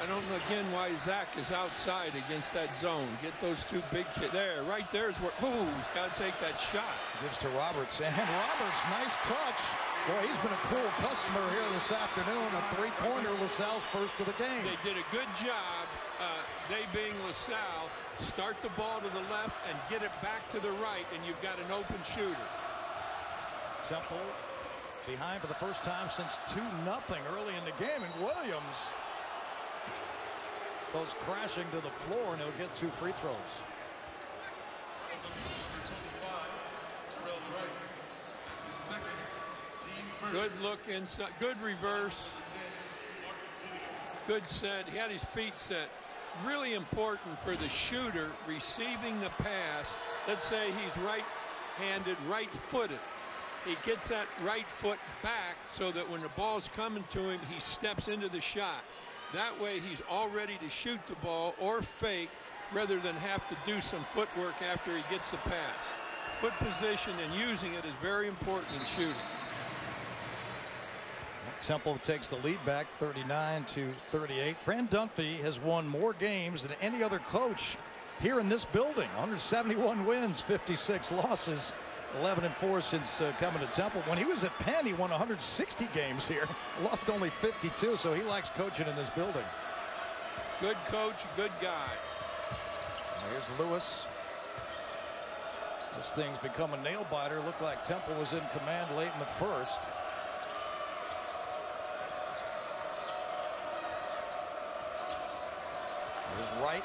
I don't know again why Zack is outside against that zone. Get those two big kids there. Right there's where, ooh, he's got to take that shot. Gives to Roberts. And Roberts, nice touch. Boy, he's been a cool customer here this afternoon. A three-pointer, LaSalle's first of the game. They did a good job, uh, they being LaSalle, start the ball to the left and get it back to the right, and you've got an open shooter. Temple behind for the first time since 2 nothing early in the game. And Williams goes crashing to the floor, and he'll get two free throws. Good look inside. Good reverse. Good set. He had his feet set. Really important for the shooter receiving the pass. Let's say he's right-handed, right-footed. He gets that right foot back so that when the ball's coming to him, he steps into the shot. That way he's all ready to shoot the ball or fake rather than have to do some footwork after he gets the pass. Foot position and using it is very important in shooting. Temple takes the lead back 39 to 38. Fran Dunphy has won more games than any other coach here in this building. 171 wins, 56 losses. 11 and 4 since uh, coming to Temple. When he was at Penn, he won 160 games here, lost only 52, so he likes coaching in this building. Good coach, good guy. Here's Lewis. This thing's become a nail biter. Looked like Temple was in command late in the first. Here's Wright.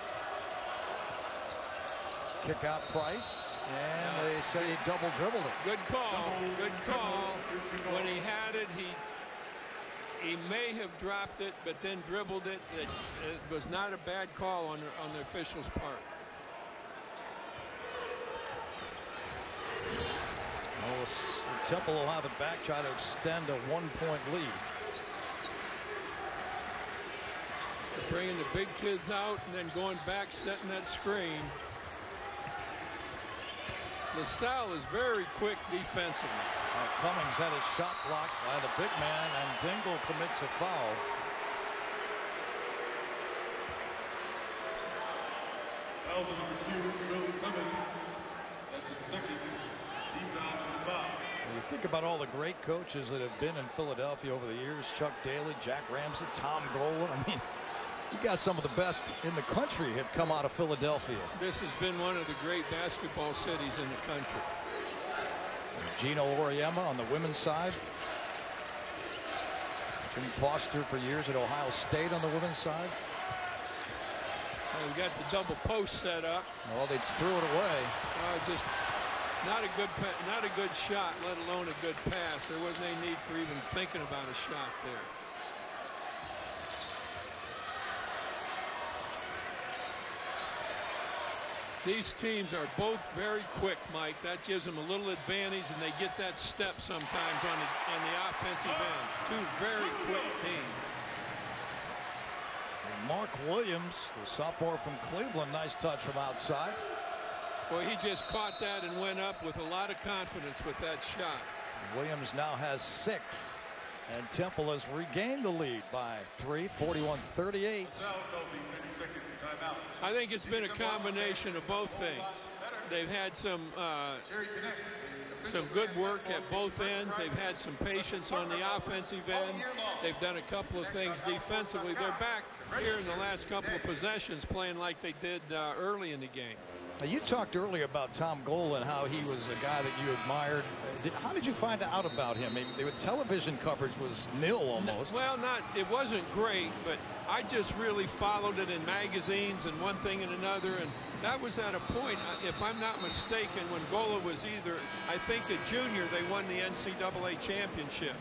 Kick out Price. And they say he double dribbled it. Good call. Good call. When he had it, he he may have dropped it, but then dribbled it. It, it was not a bad call on the, on the official's part. Well, Temple will have it back, try to extend a one-point lead. Bringing the big kids out and then going back, setting that screen. LaSalle is very quick defensively. Uh, Cummings had his shot blocked by the big man, and Dingle commits a foul. Foul number two, Billy Cummings. That's his second team foul. You think about all the great coaches that have been in Philadelphia over the years, Chuck Daly, Jack Ramsay, Tom Gola. I mean, you got some of the best in the country have come out of Philadelphia. This has been one of the great basketball cities in the country. Geno Auriemma on the women's side. Jim Foster for years at Ohio State on the women's side. Well, we got the double post set up. Well, they threw it away. Uh, just not a good not a good shot, let alone a good pass. There wasn't any need for even thinking about a shot there. These teams are both very quick, Mike. That gives them a little advantage, and they get that step sometimes on the, on the offensive end. Two very quick teams. Mark Williams, the sophomore from Cleveland, nice touch from outside. Well, he just caught that and went up with a lot of confidence with that shot. Williams now has six, and Temple has regained the lead by three, 41-38. I think it's been a combination of both things. They've had some uh, some good work at both ends. They've had some patience on the offensive end. They've done a couple of things defensively. They're back here in the last couple of possessions playing like they did uh, early in the game. Now, you talked earlier about Tom Gola, how he was a guy that you admired. How did you find out about him? Maybe the television coverage was nil almost. Well, not it wasn't great, but I just really followed it in magazines and one thing and another, and that was at a point, uh, if I'm not mistaken, when Gola was either, I think a junior, they won the NCAA championship.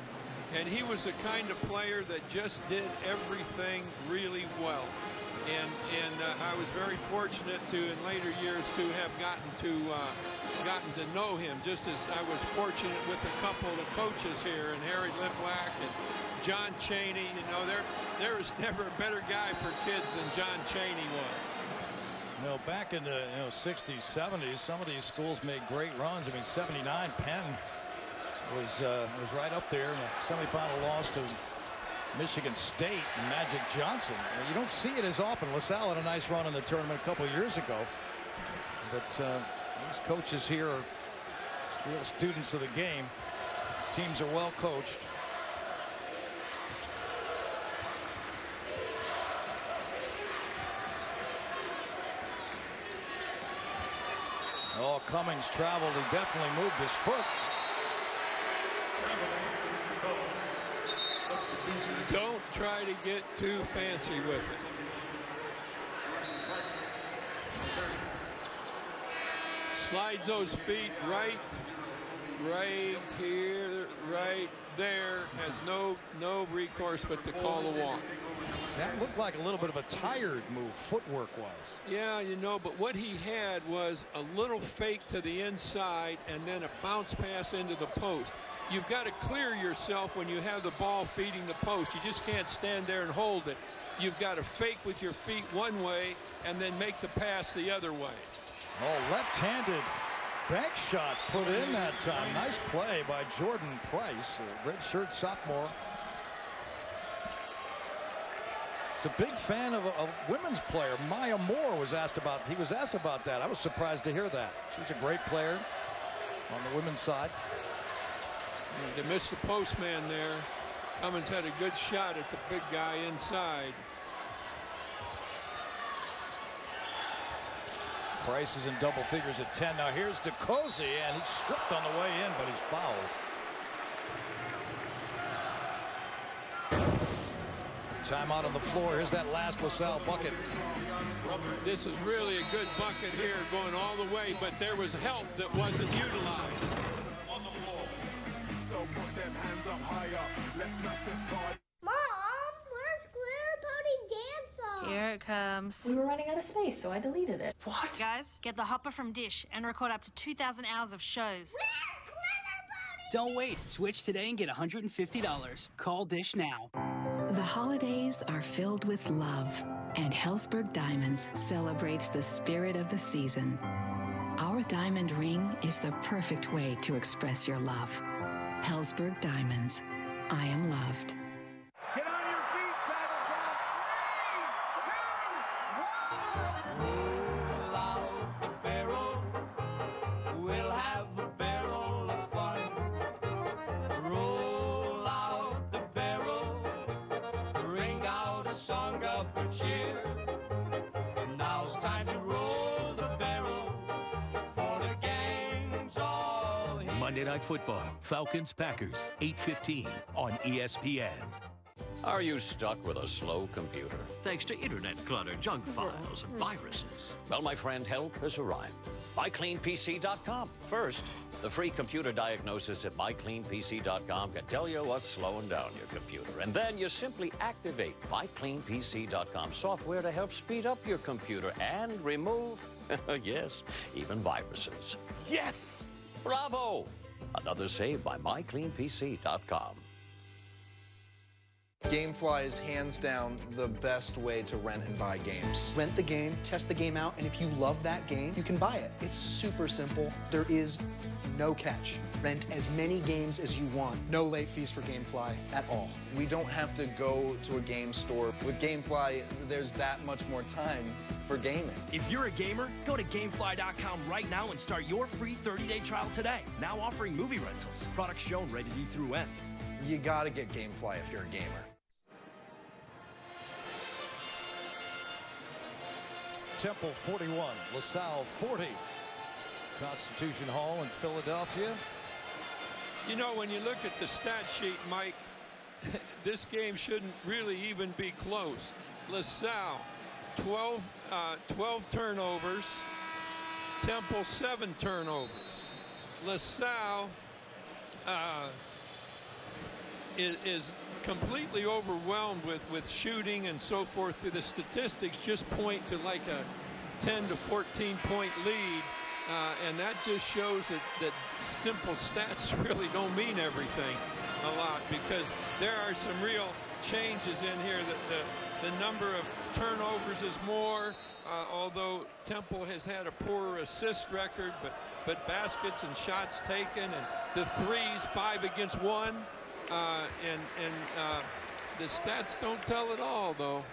And he was the kind of player that just did everything really well. And, and uh, I was very fortunate to, in later years, to have gotten to uh, gotten to know him, just as I was fortunate with a couple of the coaches here, and Harry Litwack and John Chaney. You know, there there was never a better guy for kids than John Chaney was. You know, back in the you know 60s, 70s, some of these schools made great runs. I mean, 79 Penn was uh, was right up there in a semifinal loss to Michigan State and Magic Johnson. You don't see it as often. LaSalle had a nice run in the tournament a couple years ago. But uh, these coaches here are real students of the game. Teams are well coached. Oh, Cummings traveled. He definitely moved his foot. Don't try to get too fancy with it. Slides those feet right, right here, right there. Has no no recourse but to call a walk. That looked like a little bit of a tired move, footwork-wise. Yeah, you know, but what he had was a little fake to the inside and then a bounce pass into the post. You've got to clear yourself when you have the ball feeding the post. You just can't stand there and hold it. You've got to fake with your feet one way and then make the pass the other way. Oh, left-handed bank shot put in that time. Nice play by Jordan Price, a redshirt sophomore. He's a big fan of a, a, women's player. Maya Moore was asked about. He was asked about that. I was surprised to hear that. She's a great player on the women's side. They missed the postman there. Cummings had a good shot at the big guy inside. Price is in double figures at 10. Now here's DeCosey, and he's stripped on the way in, but he's fouled. Timeout on the floor. Here's that last LaSalle bucket. This is really a good bucket here going all the way, but there was help that wasn't utilized. Mom, where's Glitter Pony Dance Here it comes. We were running out of space, so I deleted it. What? Guys, get the hopper from Dish and record up to 2,000 hours of shows. Don't wait. Switch today and get $150. Call Dish now. The holidays are filled with love, and Helzberg Diamonds celebrates the spirit of the season. Our diamond ring is the perfect way to express your love. Helzberg Diamonds. I am loved. Football, Falcons Packers, 8:15 on ESPN. Are you stuck with a slow computer? Thanks to internet clutter, junk mm-hmm. files, and mm-hmm. viruses. Well, my friend, help has arrived. MyCleanPC.com. First, the free computer diagnosis at MyCleanPC.com can tell you what's slowing down your computer. And then you simply activate MyCleanPC.com software to help speed up your computer and remove, yes, even viruses. Yes! Bravo! Another save by MyCleanPC.com. Gamefly is hands down the best way to rent and buy games. Rent the game, test the game out, and if you love that game, you can buy it. It's super simple. There is no catch. Rent as many games as you want. No late fees for Gamefly at all. We don't have to go to a game store. With Gamefly, there's that much more time for gaming. If you're a gamer, go to Gamefly.com right now and start your free 30-day trial today. Now offering movie rentals. Products shown rated E through N. You gotta get Gamefly if you're a gamer. Temple 41, LaSalle 40. Constitution Hall in Philadelphia. You know, when you look at the stat sheet, Mike, this game shouldn't really even be close. LaSalle, 12, uh, 12 turnovers. Temple, 7 turnovers. LaSalle uh, is, is completely overwhelmed with, with shooting and so forth. The statistics just point to like a 10 to 14 point lead. Uh, and that just shows that, that simple stats really don't mean everything a lot because there are some real changes in here. The, the, the number of turnovers is more, uh, although Temple has had a poorer assist record, but, but baskets and shots taken and the threes, five against one. Uh, and and uh, the stats don't tell it all, though.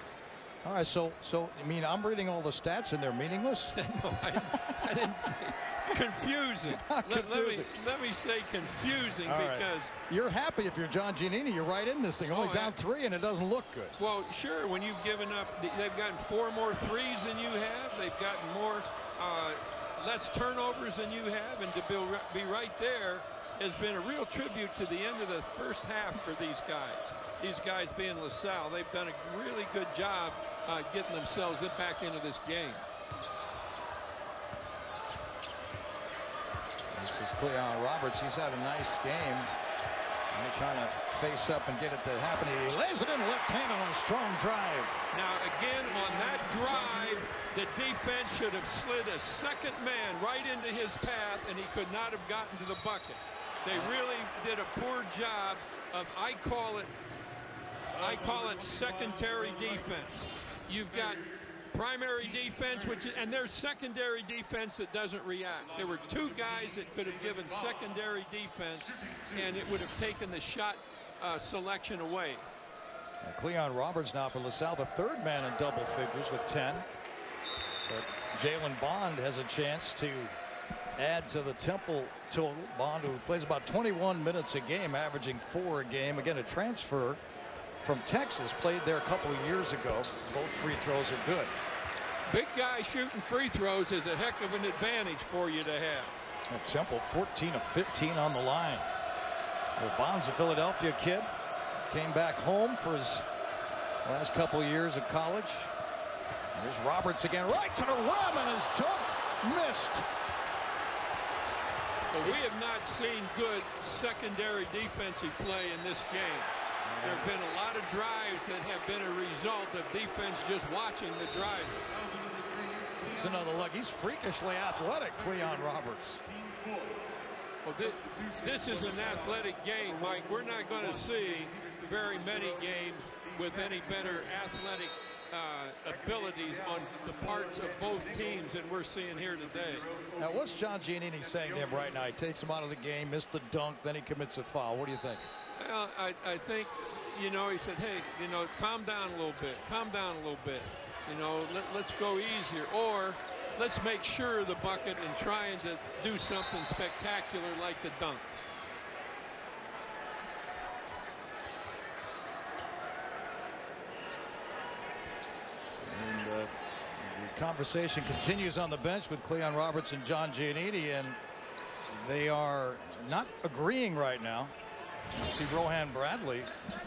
All right, so so I mean I'm reading all the stats and they're meaningless. no, I, I, didn't say confusing. let, confusing. Let, me let me say confusing all because right. you're happy if you're John Giannini. You're right in this thing. Only oh, down three and it doesn't look good. Well, sure. When you've given up, they've gotten four more threes than you have. They've gotten more uh, less turnovers than you have, and to be right there has been a real tribute to the end of the first half for these guys. These guys being LaSalle, they've done a really good job uh, getting themselves back into this game. This is Cleon Roberts. He's had a nice game. They're trying to face up and get it to happen. He lays it in left hand on a strong drive. Now, again, on that drive, the defense should have slid a second man right into his path, and he could not have gotten to the bucket. They really did a poor job of, I call it, I call it secondary defense. You've got primary defense, which and there's secondary defense that doesn't react. There were two guys that could have given secondary defense, and it would have taken the shot uh, selection away. And Cleon Roberts now for LaSalle, the third man in double figures with 10. But Jaylen Bond has a chance to add to the Temple total. Bond, who plays about 21 minutes a game, averaging four a game. Again, a transfer from Texas, played there a couple of years ago. Both free throws are good. Big guy shooting free throws is a heck of an advantage for you to have. Well, Temple 14 of 15 on the line. Well, Bond's a Philadelphia kid. Came back home for his last couple of years of college. There's Roberts again, right to the rim, and his dunk missed. But we have not seen good secondary defensive play in this game. There have been a lot of drives that have been a result of defense just watching the drive. It's another look. He's freakishly athletic, Cleon Roberts. Well, this, this is an athletic game, Mike. We're not going to see very many games with any better athletic uh, abilities on the parts of both teams than we're seeing here today. Now, what's John Giannini saying to him right now? He takes him out of the game, missed the dunk, then he commits a foul. What do you think? Well, I, I think, you know, he said, hey, you know, calm down a little bit. Calm down a little bit. You know, let, let's go easier. Or let's make sure the bucket and trying to do something spectacular like the dunk. And uh, the conversation continues on the bench with Cleon Roberts and John Giannini, and they are not agreeing right now. You see Rohan Bradley,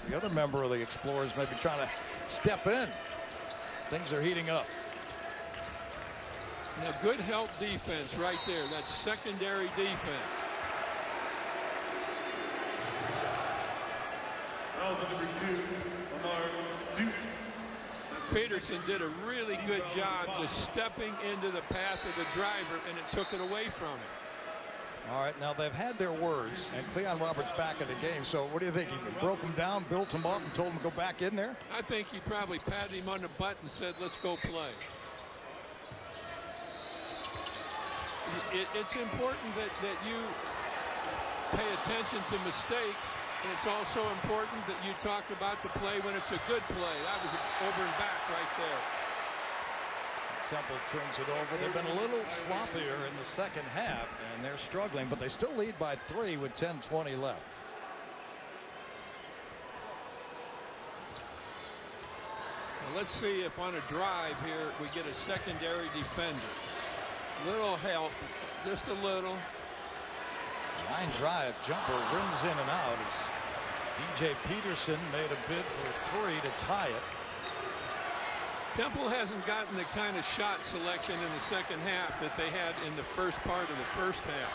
the other member of the Explorers, maybe trying to step in. Things are heating up. Now, good help defense right there. That's secondary defense. That was number two, Lamar Stukes. Peterson did a really good job just stepping into the path of the driver, and it took it away from him. All right, now they've had their words, and Cleon Roberts back in the game. So what do you think? He broke him down, built him up, and told him to go back in there? I think he probably patted him on the butt and said, let's go play. It, it's important that, that you pay attention to mistakes, and it's also important that you talk about the play when it's a good play. That was over and back right there. Temple turns it over. They've been a little sloppier in the second half, and they're struggling, but they still lead by three with 10-20 left. Now let's see if on a drive here we get a secondary defender. Little help, just a little. Line drive jumper rims in and out as DJ Peterson made a bid for three to tie it. Temple hasn't gotten the kind of shot selection in the second half that they had in the first part of the first half.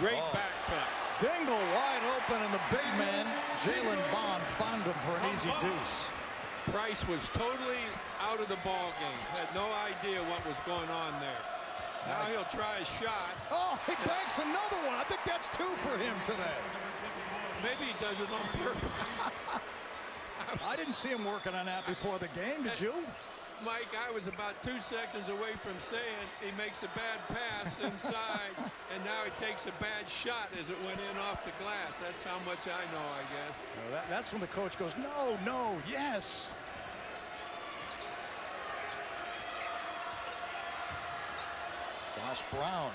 Great oh. back cut. Dingle wide open, and the big man, Jaylen Bond, found him for an easy deuce. Price was totally out of the ball game. Had no idea what was going on there. Now he'll try a shot. Oh, he banks another one. I think that's two for him today. Maybe he does it on purpose. I didn't see him working on that before the game, did you? Mike, I was about two seconds away from saying he makes a bad pass inside, and now he takes a bad shot as it went in off the glass. That's how much I know, I guess. Well, that, that's when the coach goes, no, no, yes. Josh Brown,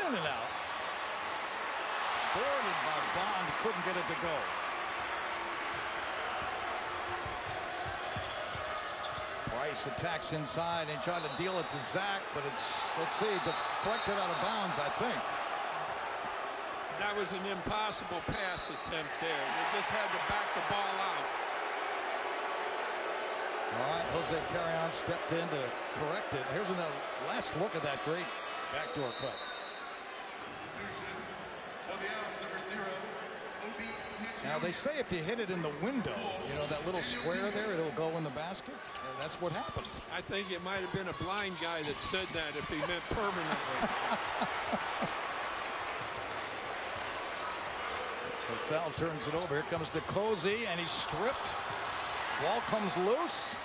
in and out. Boarded by Bond, couldn't get it to go. Price attacks inside and tried to deal it to Zack, but it's, let's see, deflected out of bounds, I think. That was an impossible pass attempt there. They just had to back the ball out. All right, Jose Carrion stepped in to correct it. Here's another last look at that great backdoor cut. Now they say if you hit it in the window, you know that little square there, it'll go in the basket. And that's what happened. I think it might have been a blind guy that said that if he meant permanently. Sal turns it over. Here comes DeCosey, and he's stripped. Ball comes loose.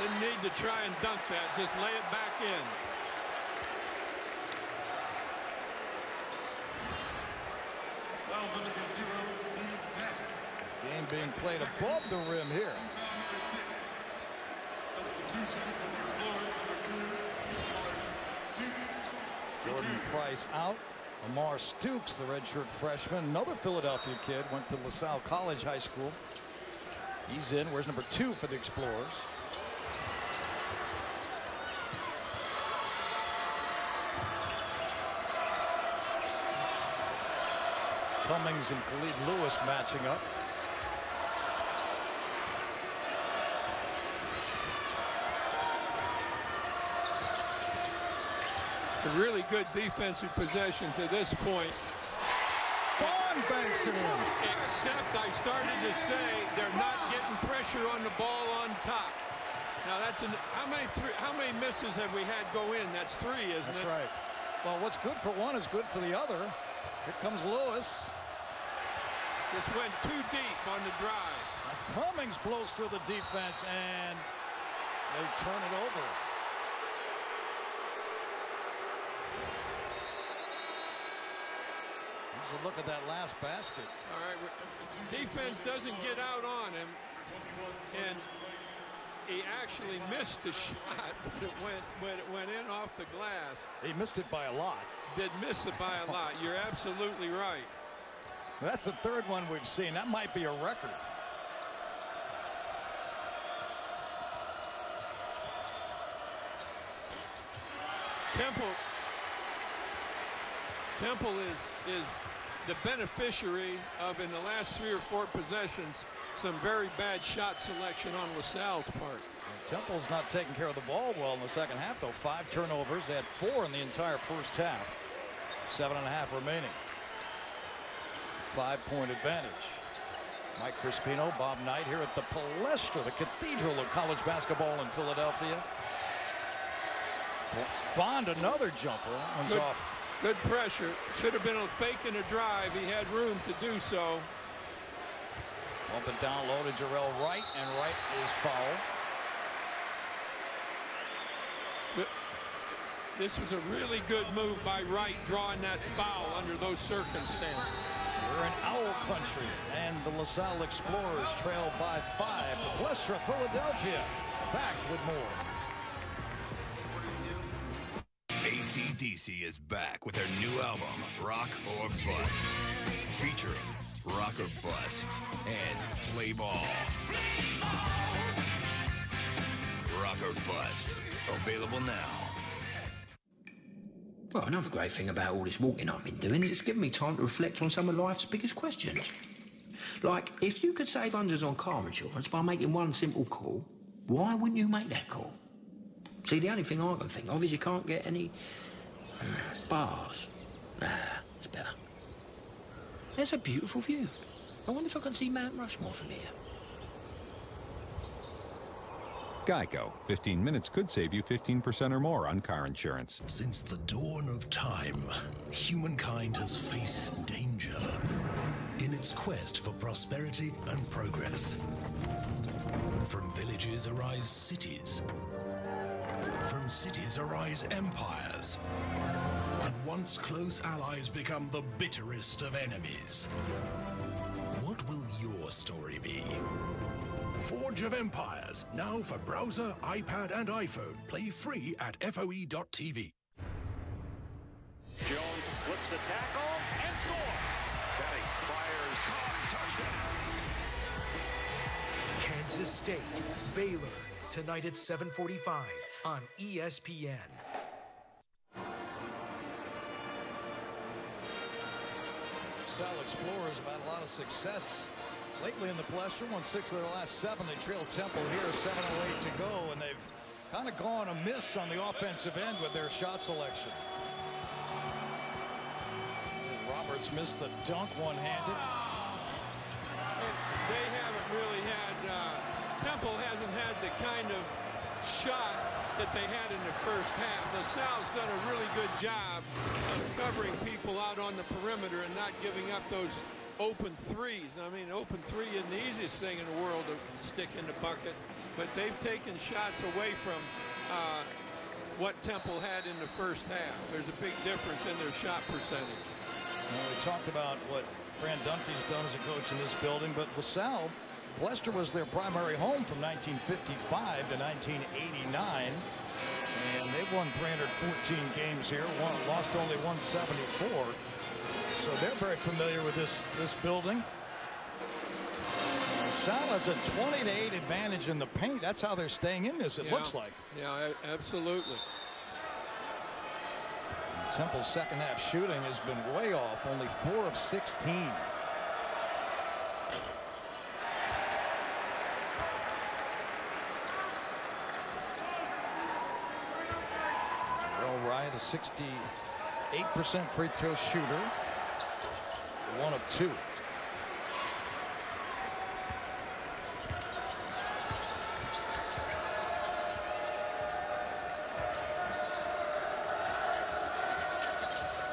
Didn't need to try and dunk that. Just lay it back in. Game being played above the rim here. Jordan Price out. Lamar Stukes, the redshirt freshman, another Philadelphia kid, went to LaSalle College High School. He's in. Where's number two for the Explorers? Cummings and Khalid Lewis matching up. A really good defensive possession to this point. Bond banks it in. Except I started to say they're not getting pressure on the ball on top. Now that's an how many three how many misses have we had go in? That's three, isn't That's it? That's right. Well, what's good for one is good for the other. Here comes Lewis. This went too deep on the drive. Now Cummings blows through the defense and they turn it over. Here's a look at that last basket. All right, defense doesn't get out on him, and he actually missed the shot when it went when it went in off the glass. He missed it by a lot. Did miss it by a lot. You're absolutely right. That's the third one we've seen. That might be a record. Temple Temple is is the beneficiary of in the last three or four possessions some very bad shot selection on LaSalle's part. Temple's not taking care of the ball well in the second half, though. Five turnovers. They had four in the entire first half. Seven and a half remaining. Five-point advantage. Mike Crispino, Bob Knight here at the Palestra, the cathedral of college basketball in Philadelphia. Bond, another jumper. That one's Good, off. Good pressure. Should have been a fake and a drive. He had room to do so. Bump it down low to Jerrell Wright, and Wright is foul. But This was a really good move by Wright drawing that foul under those circumstances. We're in Owl Country, and the LaSalle Explorers trail by five. The Palestra, Philadelphia, back with more. ACDC is back with their new album, Rock or Bust, featuring Rock or Bust and Play Ball. Rock or Bust, available now. Well, another great thing about all this walking I've been doing is it's given me time to reflect on some of life's biggest questions. Like, if you could save hundreds on car insurance by making one simple call, why wouldn't you make that call? See, the only thing I can think of is you can't get any Bars. Nah, it's better. There's a beautiful view. I wonder if I can see Mount Rushmore from here. Geico. 15 minutes could save you 15% or more on car insurance. Since the dawn of time, humankind has faced danger in its quest for prosperity and progress. From villages arise cities. From cities arise empires. And once close allies become the bitterest of enemies. What will your story be? Forge of Empires, now for browser, iPad, and iPhone. Play free at FOE.tv. Jones slips a tackle and score. Benny fires, caught, touchdown. Kansas State, Baylor, tonight at 7:45 on E ESPN. Sal Explorers have had a lot of success lately in the Palestra. Won six of their last seven. They trail Temple here, 7.08 to go, and they've kind of gone amiss on the offensive end with their shot selection. Roberts missed the dunk one-handed. They haven't really had, uh, Temple hasn't had the kind of shot that they had in the first half. LaSalle's done a really good job of covering people out on the perimeter and not giving up those open threes. I mean, open three isn't the easiest thing in the world to stick in the bucket, but they've taken shots away from uh, what Temple had in the first half. There's a big difference in their shot percentage. Well, we talked about what Fran Dunphy's done as a coach in this building, but LaSalle, Palestra was their primary home from 1955 to 1989. And they've won 314 games here, won, lost only 174. So they're very familiar with this, this building. LaSalle has a 20 to 8 advantage in the paint. That's how they're staying in this, it Yeah. looks like. Yeah, absolutely. Temple's second half shooting has been way off, only 4 of 16. Jerrell Wright, a 68% free throw shooter. One of two.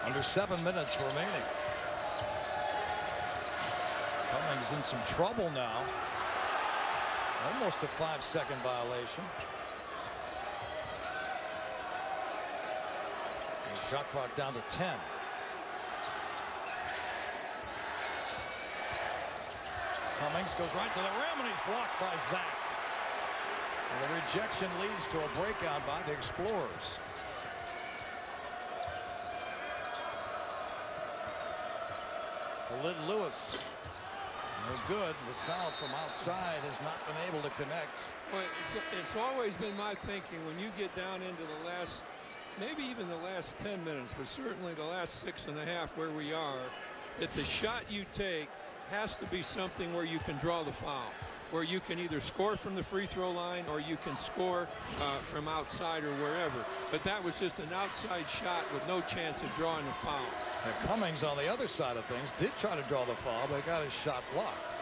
Under seven minutes remaining. Cummings in some trouble now. Almost a five second violation. And the shot clock down to 10. Cummings goes right to the rim and he's blocked by Zack. And the rejection leads to a breakout by the Explorers. Khalid Lewis. No good. LaSalle from outside has not been able to connect. It's, it's always been my thinking when you get down into the last, maybe even the last 10 minutes, but certainly the last six and a half where we are, that the shot you take has to be something where you can draw the foul, where you can either score from the free throw line or you can score uh, from outside or wherever. But that was just an outside shot with no chance of drawing a foul. And Cummings on the other side of things did try to draw the foul, but got his shot blocked.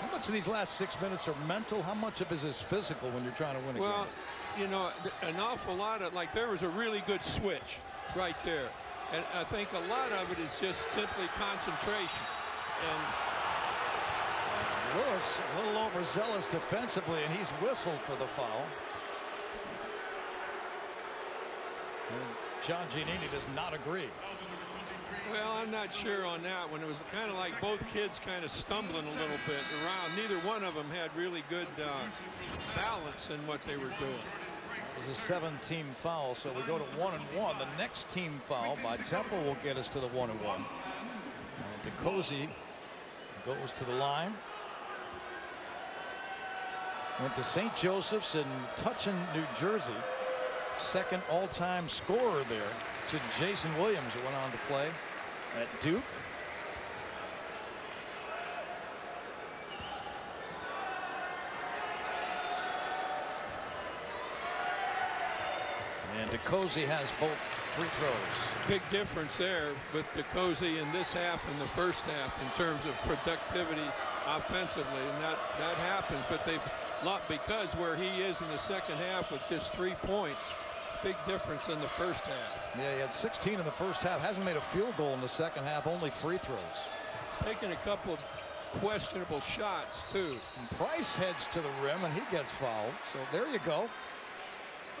How much of these last six minutes are mental? How much of it is physical when you're trying to win a Well, game? You know, an awful lot of, like, there was a really good switch right there. And I think a lot of it is just simply concentration. And Lewis a little overzealous defensively, and he's whistled for the foul. And John Giannini does not agree. Well, I'm not sure on that one. It was kind of like both kids kind of stumbling a little bit around. Neither one of them had really good uh, balance in what they were doing. Is a seven-team foul, so we go to one and one. The next team foul by Temple will get us to the one and one. And DeCosey goes to the line. Went to St. Joseph's in Metuchen, New Jersey. Second all-time scorer there to Jason Williams, who went on to play at Duke. And DeCosey has both free throws. Big difference there with DeCosey in this half and the first half in terms of productivity offensively, and that, that happens. But they've lost because where he is in the second half with just three points, big difference in the first half. Yeah, he had 16 in the first half. Hasn't made a field goal in the second half, only free throws. He's taken a couple of questionable shots, too. And Price heads to the rim, and he gets fouled. So there you go.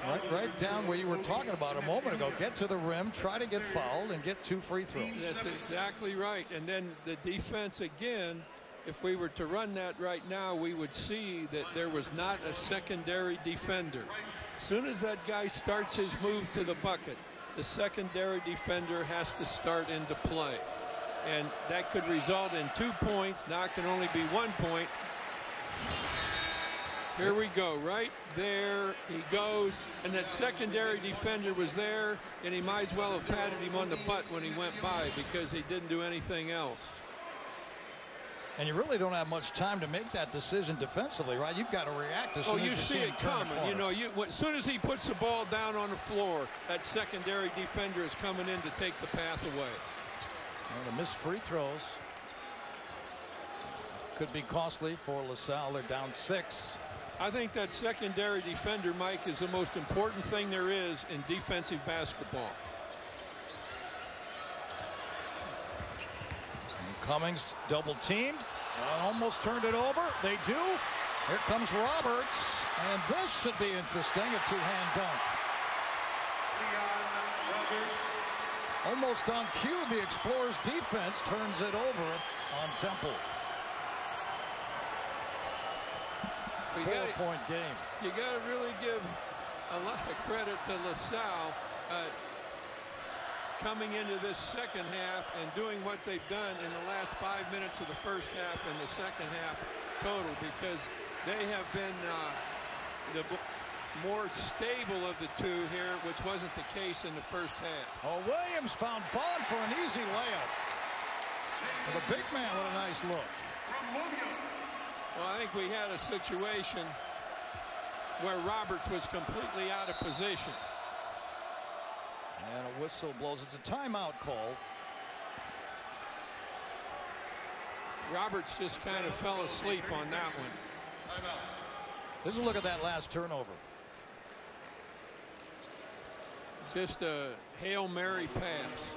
Right, right down where you were talking about a moment ago. Get to the rim, try to get fouled, and get two free throws. That's exactly right. And then the defense again, if we were to run that right now, we would see that there was not a secondary defender. As soon as that guy starts his move to the bucket, the secondary defender has to start into play. And that could result in two points. Now it can only be one point. Here we go, right there he goes, and that secondary defender was there, and he might as well have patted him on the butt when he went by because he didn't do anything else. And you really don't have much time to make that decision defensively, right? You've got to react as soon oh, soon you as you see it coming. You know, you as soon as he puts the ball down on the floor, that secondary defender is coming in to take the path away. Well, the missed free throws could be costly for LaSalle. They're down six. I think that secondary defender, Mike, is the most important thing there is in defensive basketball. Cummings double teamed. almost turned it over. They do. Here comes Roberts. And this should be interesting. A two-hand dunk. Almost on cue, the Explorers defense turns it over on Temple. Four point game. You got to really give a lot of credit to LaSalle uh, coming into this second half and doing what they've done in the last five minutes of the first half and the second half total because they have been uh, the more stable of the two here, which wasn't the case in the first half. Oh, Williams found Bond for an easy layup. The big man with a nice look. Well, I think we had a situation where Roberts was completely out of position. And a whistle blows. It's a timeout call. Roberts just kind of fell asleep on that one. Let's look at that last turnover. Just a Hail Mary pass.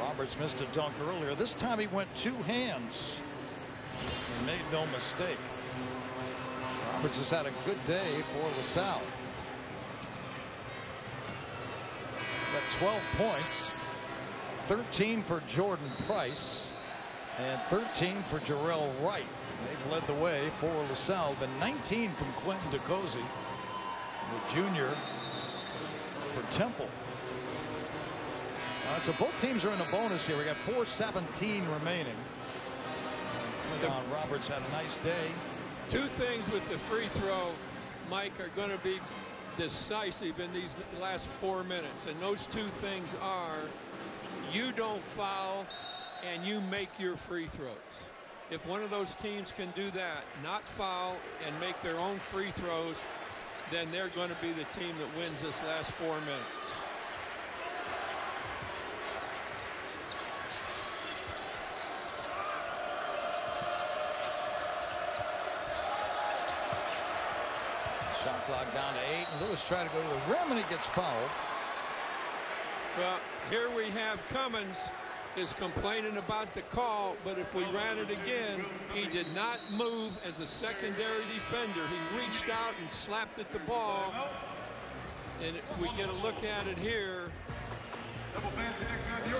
Roberts missed a dunk earlier. This time he went two hands and made no mistake. Roberts has had a good day for LaSalle. Got 12 points, 13 for Jordan Price, and 13 for Jerrell Wright. They've led the way for LaSalle. Been 19 from Quenton DeCosey, the junior for Temple. Uh, so both teams are in a bonus here. We got 4:17 remaining. Cleon Roberts had a nice day. Two things with the free throw, Mike, are going to be decisive in these last four minutes. And those two things are you don't foul and you make your free throws. If one of those teams can do that, not foul and make their own free throws, then they're going to be the team that wins this last four minutes. Shot clock down to eight. And Lewis tried to go to the rim and he gets fouled. Well, here we have Cummings is complaining about the call, but if we ran it again, he did not move as a secondary defender. He reached out and slapped at the ball. And we get a look at it here.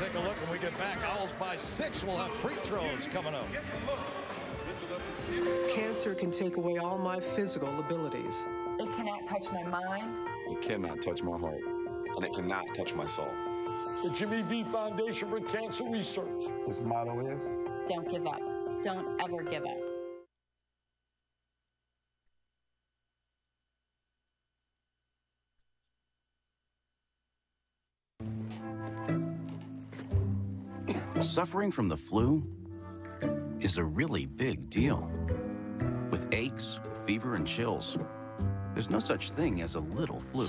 Take a look when we get back. Owls by six. We'll have free throws coming up. Cancer can take away all my physical abilities. It cannot touch my mind. It cannot touch my heart. And it cannot touch my soul. The Jimmy V Foundation for Cancer Research. His motto is Don't give up. Don't ever give up. Suffering from the flu is a really big deal. With aches, fever, and chills, there's no such thing as a little flu.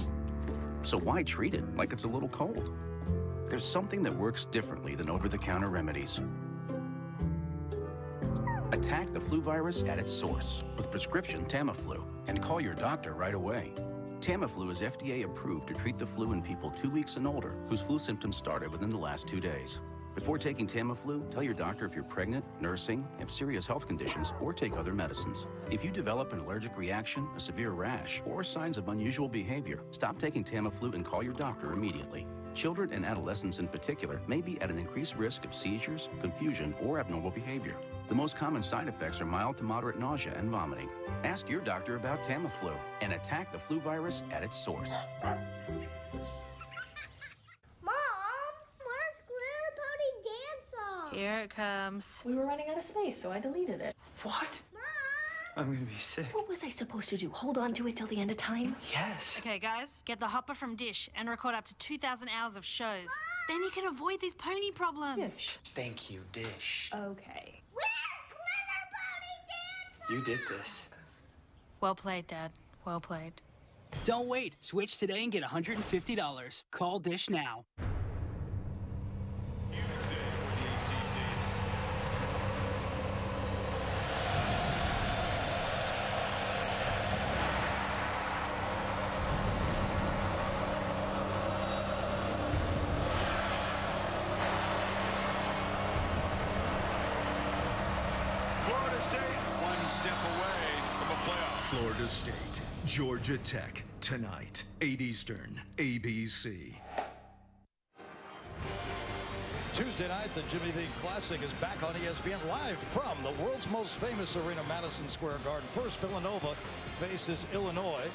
So why treat it like it's a little cold? There's something that works differently than over-the-counter remedies. Attack the flu virus at its source with prescription Tamiflu and call your doctor right away. Tamiflu is FDA approved to treat the flu in people two weeks and older whose flu symptoms started within the last two days. Before taking Tamiflu, tell your doctor if you're pregnant, nursing, have serious health conditions, or take other medicines. If you develop an allergic reaction, a severe rash, or signs of unusual behavior, stop taking Tamiflu and call your doctor immediately. Children and adolescents in particular may be at an increased risk of seizures, confusion, or abnormal behavior. The most common side effects are mild to moderate nausea and vomiting. Ask your doctor about Tamiflu and attack the flu virus at its source. Here it comes. We were running out of space, so I deleted it. What? I'm gonna be sick. What was I supposed to do? Hold on to it till the end of time? Yes. Okay, guys, get the hopper from Dish and record up to 2,000 hours of shows. Then you can avoid these pony problems. Dish. Thank you, Dish. Okay. You did this. Well played, Dad. Well played. Don't wait. Switch today and get $150. Call Dish now. Florida State, one step away from a playoff. Florida State, Georgia Tech, tonight, 8 Eastern, ABC. Tuesday night, the Jimmy V Classic is back on ESPN live from the world's most famous arena, Madison Square Garden. First, Villanova faces Illinois.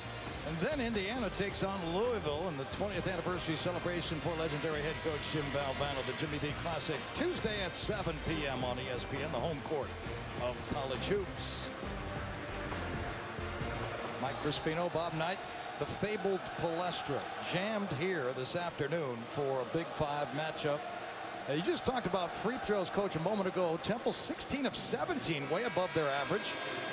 And then Indiana takes on Louisville in the 20th anniversary celebration for legendary head coach Jim Valvano. The Jimmy V Classic, Tuesday at 7 p.m. on ESPN, the home court of college hoops. Mike Crispino, Bob Knight, the fabled Palestra, jammed here this afternoon for a Big Five matchup. Uh, you just talked about free throws, coach, a moment ago. Temple 16 of 17, way above their average.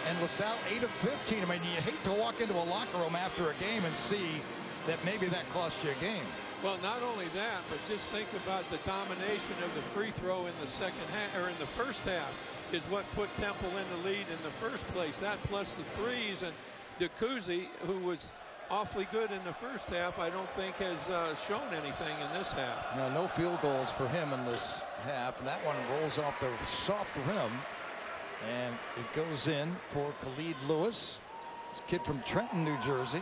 And LaSalle 8 of 15. I mean, you hate to walk into a locker room after a game and see that maybe that cost you a game. Well, not only that, but just think about the domination of the free throw in the second half or in the first half is what put Temple in the lead in the first place. That plus the threes and DeCosey, who was awfully good in the first half, I don't think has uh, shown anything in this half. Now, no field goals for him in this half. And that one rolls off the soft rim. And it goes in for Khalid Lewis. This kid from Trenton, New Jersey.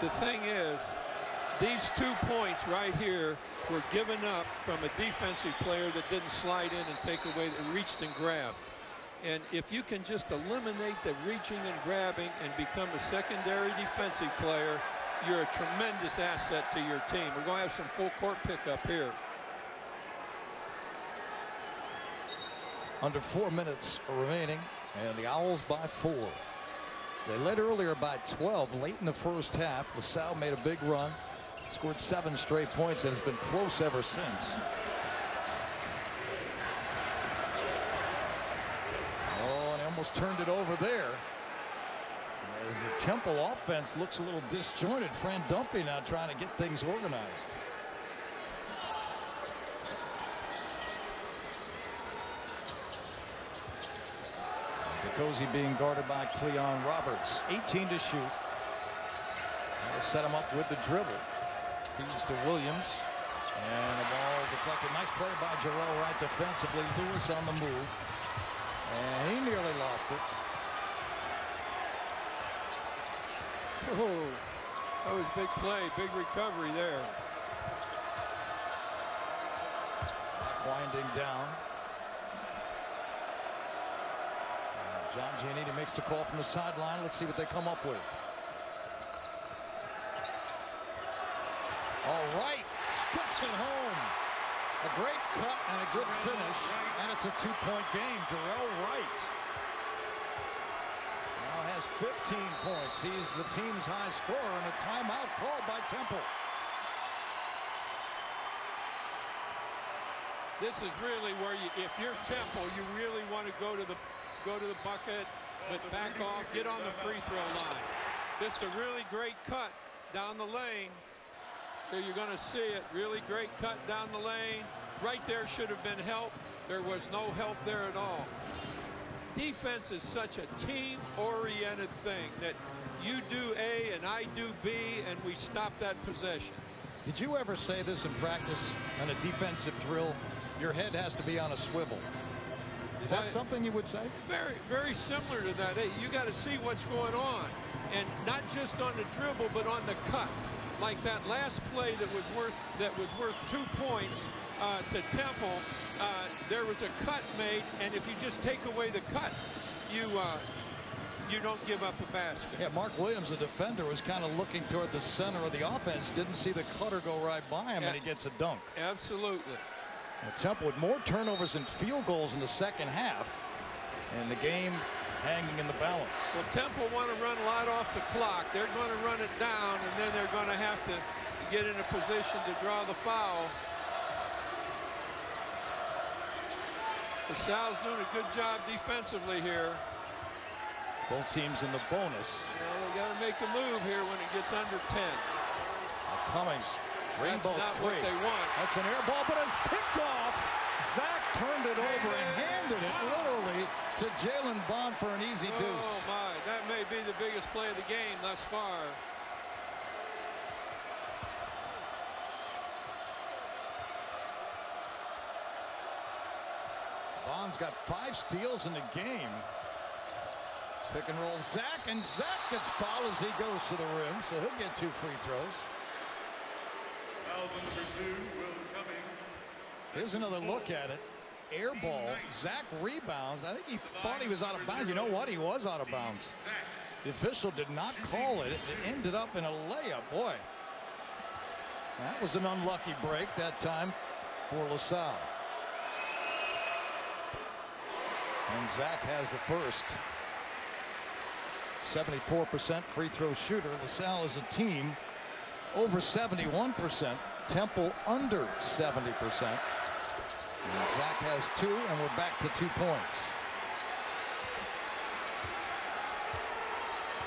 The thing is, these two points right here were given up from a defensive player that didn't slide in and take away, that reached and grabbed. And if you can just eliminate the reaching and grabbing and become a secondary defensive player, you're a tremendous asset to your team. We're going to have some full court pickup here. Under four minutes remaining, and the Owls by four. They led earlier by 12 late in the first half. LaSalle made a big run, scored seven straight points, and has been close ever since. Oh, and he almost turned it over there. As the Temple offense looks a little disjointed. Fran Dunphy now trying to get things organized. DeCosey being guarded by Cleon Roberts. 18 to shoot. They'll set him up with the dribble. Feeds to Williams. And the ball deflected. Nice play by Jerrell Wright defensively. Lewis on the move. And he nearly lost it. Oh, that was big play, big recovery there. Winding down. John Giannini makes the call from the sideline. Let's see what they come up with. All right, skips it home. A great cut and a good finish, and it's a two-point game. Jerrell Wright now has 15 points. He's the team's high scorer, and a timeout called by Temple. This is really where you, if you're Temple, you really want to go to the go to the bucket, but back off, get on the free throw line. Just a really great cut down the lane, There you're going to see it. Really great cut down the lane. Right there should have been help. There was no help there at all. Defense is such a team-oriented thing that you do A and I do B and we stop that possession. Did you ever say this in practice on a defensive drill? Your head has to be on a swivel. Is that something you would say? Very, very similar to that. Hey, you got to see what's going on, and not just on the dribble, but on the cut. Like that last play that was worth that was worth two points uh, to Temple. Uh, there was a cut made, and if you just take away the cut, you uh, you don't give up a basket. Yeah, Mark Williams, the defender, was kind of looking toward the center of the offense. Didn't see the cutter go right by him, yeah. and he gets a dunk. Absolutely. Temple with more turnovers and field goals in the second half. And the game hanging in the balance. Well, Temple want to run a lot off the clock. They're going to run it down, and then they're going to have to get in a position to draw the foul. LaSalle's doing a good job defensively here. Both teams in the bonus. Well, they got to make a move here when it gets under 10. Cummings Rainbow That's not three. what they want. That's an air ball, but it's picked off. Zack turned it over and handed it literally to Jaylen Bond for an easy oh, deuce. Oh, my. That may be the biggest play of the game thus far. Bond's got five steals in the game. Pick and roll Zack, and Zack gets fouled as he goes to the rim, so he'll get two free throws. Here's another look at it. Air ball. Zack rebounds. I think he thought he was out of bounds. You know what? He was out of bounds. The official did not call it. It ended up in a layup. Boy, that was an unlucky break that time for LaSalle. And Zack has the first. 74% free throw shooter. LaSalle is a team over 71%. Temple under 70%. And Zack has two, and we're back to two points.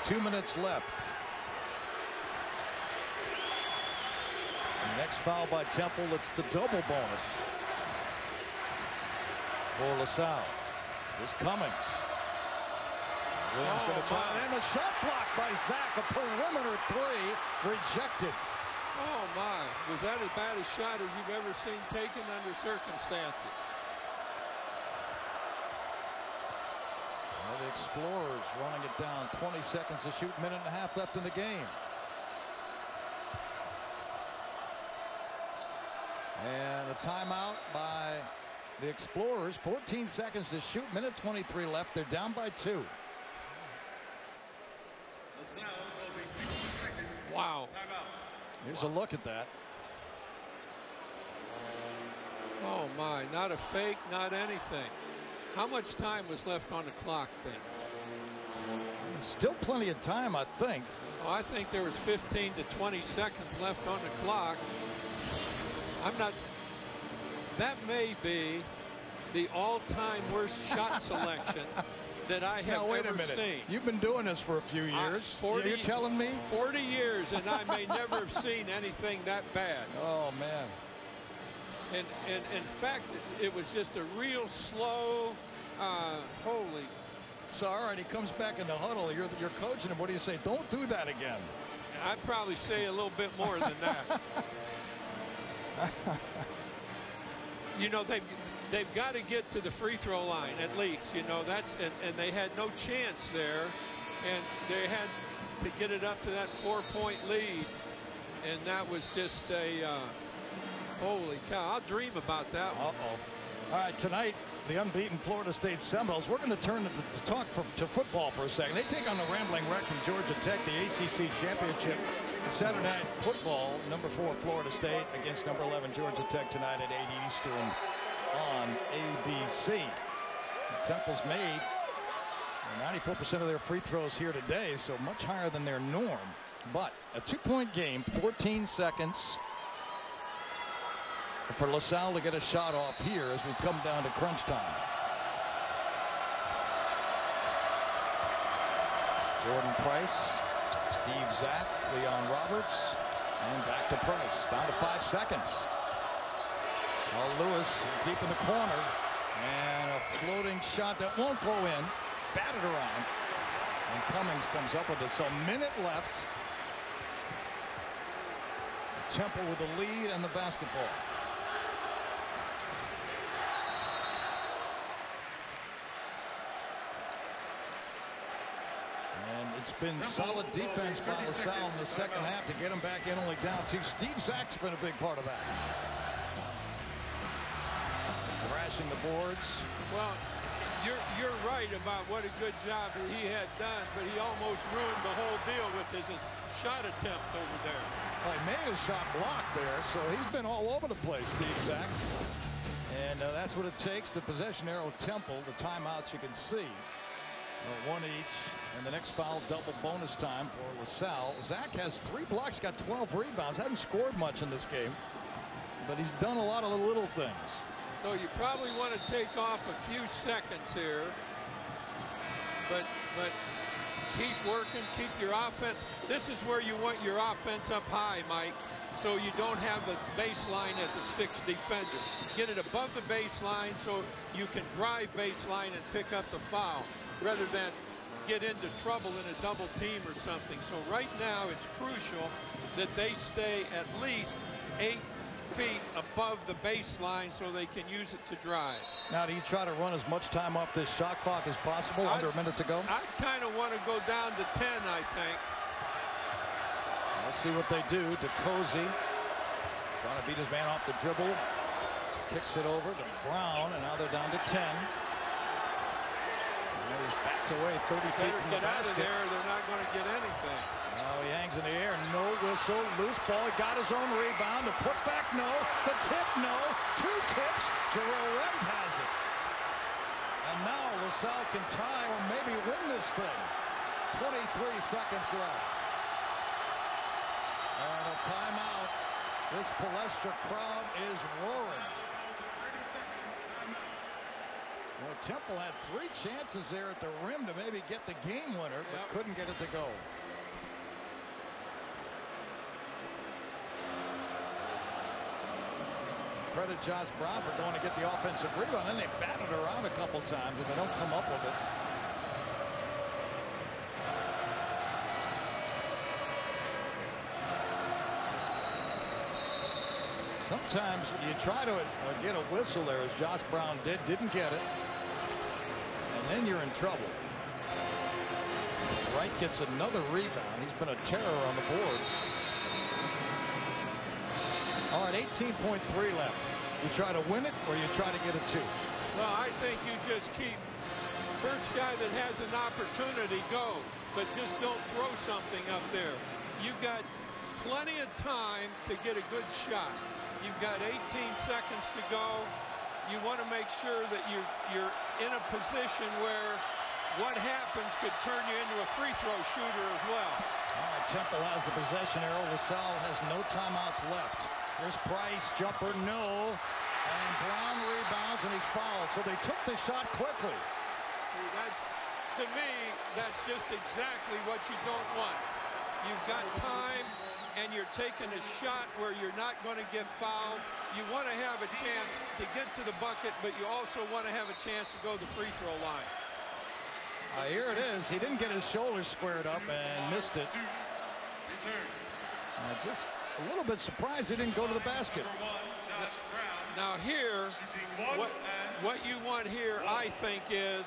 Two minutes left. Next foul by Temple, it's the double bonus for LaSalle. Here's Cummings. Williams oh, going to try and a shot block by Zack. A perimeter three rejected. Oh, my. Was that as bad a shot as you've ever seen taken under circumstances? Well, the Explorers running it down. 20 seconds to shoot. Minute and a half left in the game. And a timeout by the Explorers. 14 seconds to shoot. Minute 23 left. They're down by two. Wow. Here's a look at that. Oh my, not a fake, not anything. How much time was left on the clock then? Still plenty of time, I think. Oh, I think there was 15 to 20 seconds left on the clock. I'm not. That may be the all-time worst shot selection that I have now, wait ever a minute. seen. You've been doing this for a few years. 40, You're telling me? 40 years, and I may never have seen anything that bad. Oh, man. And, and in fact, it was just a real slow, uh, holy. So, all right, he comes back in the huddle. You're, you're coaching him. What do you say? Don't do that again. I'd probably say a little bit more than that. you know, they they've got to get to the free throw line at least. You know, that's and, and they had no chance there, and they had to get it up to that four-point lead, and that was just a uh, holy cow. I'll dream about that one. Uh-oh. All right, tonight the unbeaten Florida State Seminoles. We're going to turn to, to talk for, to football for a second. They take on the Rambling Wreck from Georgia Tech, the ACC championship. Saturday night football, number four Florida State against number 11 Georgia Tech tonight at 8 Eastern on ABC. Temple's made 94% of their free throws here today, so much higher than their norm. But a two-point game, 14 seconds for LaSalle to get a shot off here as we come down to crunch time. Jordan Price, Steve Zack, Cleon Roberts, And back to Price. Down to five seconds. Now Lewis deep in the corner. And a floating shot that won't go in. Batted around. And Cummings comes up with it. So a minute left. Temple with the lead and the basketball. And it's been solid defense by LaSalle in the second half to get him back in only down two. Steve Zack's been a big part of that. Crashing the boards. Well, you're you're right about what a good job he had done, but he almost ruined the whole deal with his shot attempt over there. Well, he made a shot block there, so he's been all over the place, Steve Zack. And uh, that's what it takes. The possession arrow Temple, the timeouts you can see. Uh, one each, and the next foul double bonus time for LaSalle. Zack has three blocks, got 12 rebounds, hasn't scored much in this game, but he's done a lot of the little things. So you probably want to take off a few seconds here, but but keep working, keep your offense. This is where you want your offense up high, Mike, so you don't have the baseline as a six defender. Get it above the baseline so you can drive baseline and pick up the foul rather than get into trouble in a double team or something. So right now it's crucial that they stay at least eight feet above the baseline so they can use it to drive. Now, do you try to run as much time off this shot clock as possible I'd, under a minute to go? I kind of want to go down to 10, I think. Let's see what they do. DeCosey trying to beat his man off the dribble. Kicks it over to Brown, and now they're down to 10. And he's backed away 30 feet from the basket. there. They're not going to get anything. Now he hangs in the air. No whistle. Loose ball. He got his own rebound. The putback, no. The tip, no. Two tips. Jerrell Wright has it. And now LaSalle can tie or maybe win this thing. 23 seconds left. And a timeout. This Palestra crowd is roaring. Well, Temple had three chances there at the rim to maybe get the game winner, but Yep. couldn't get it to go. Credit Josh Brown for going to get the offensive rebound, and they batted around a couple times, but they don't come up with it. Sometimes you try to uh, get a whistle there, as Josh Brown did, didn't get it, then you're in trouble. Wright gets another rebound. He's been a terror on the boards. All right, 18.3 left. You try to win it or you try to get a two? Well, I think you just keep first guy that has an opportunity go, but just don't throw something up there. You've got plenty of time to get a good shot. You've got 18 seconds to go. You want to make sure that you, you're in a position where what happens could turn you into a free throw shooter as well. All right, Temple has the possession arrow. LaSalle has no timeouts left. Here's Price, jumper, no. And Brown rebounds and he's fouled. So they took the shot quickly. See, That's, to me, that's just exactly what you don't want. You've got time and you're taking a shot where you're not going to get fouled. You want to have a chance to get to the bucket, but you also want to have a chance to go to the free throw line. Uh, here it is. He didn't get his shoulders squared up and missed it. Uh, just a little bit surprised he didn't go to the basket. Now here, what, what you want here, I think, is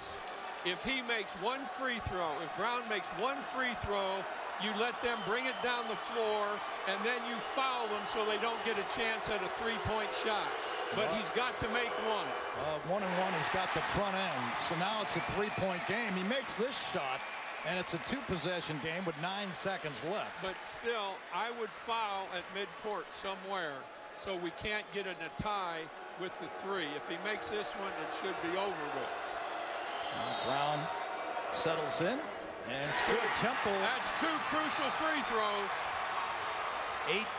if he makes one free throw, if Brown makes one free throw, you let them bring it down the floor, and then you foul them so they don't get a chance at a three-point shot. But he's got to make one. Uh, one and one, he's got the front end. So now it's a three-point game. He makes this shot, and it's a two-possession game with nine seconds left. But still, I would foul at midcourt somewhere so we can't get in a tie with the three. If he makes this one, it should be over with. Brown settles in, and it's good. Temple. That's two crucial free throws.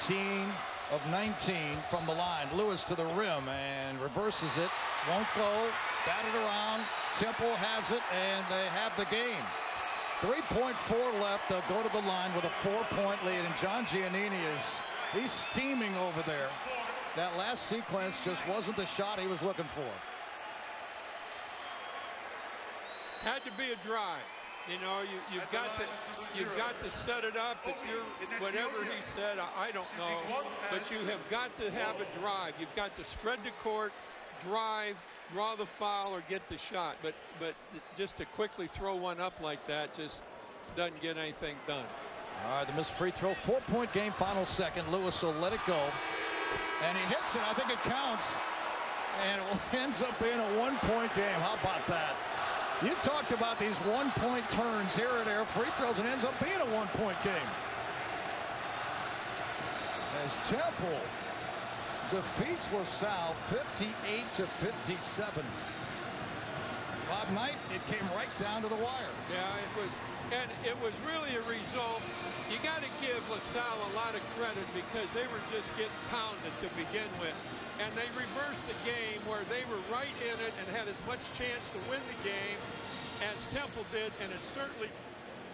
18 of 19 from the line. Lewis to the rim and reverses it. Won't go. Batted around. Temple has it, and they have the game. 3.4 left. They'll go to the line with a four-point lead, and John Giannini is He's steaming over there. That last sequence just wasn't the shot he was looking for. Had to be a drive. You know, you, you've got to you've got to set it up. It's your whatever he said. I, I don't know, but you have got to have a drive. You've got to spread the court, drive, draw the foul, or get the shot. But but just to quickly throw one up like that just doesn't get anything done. All right, the missed free throw, four-point game, final second. Lewis will let it go, and he hits it. I think it counts, and it ends up being a one-point game. How about that? You talked about these one-point turns here and there, free throws, and ends up being a one-point game. As Temple defeats LaSalle 58 to 57. Bob Knight, it came right down to the wire. Yeah, it was, and it was really a result. You got to give LaSalle a lot of credit because they were just getting pounded to begin with. And they reversed the game where they were right in it and had as much chance to win the game as Temple did, and it certainly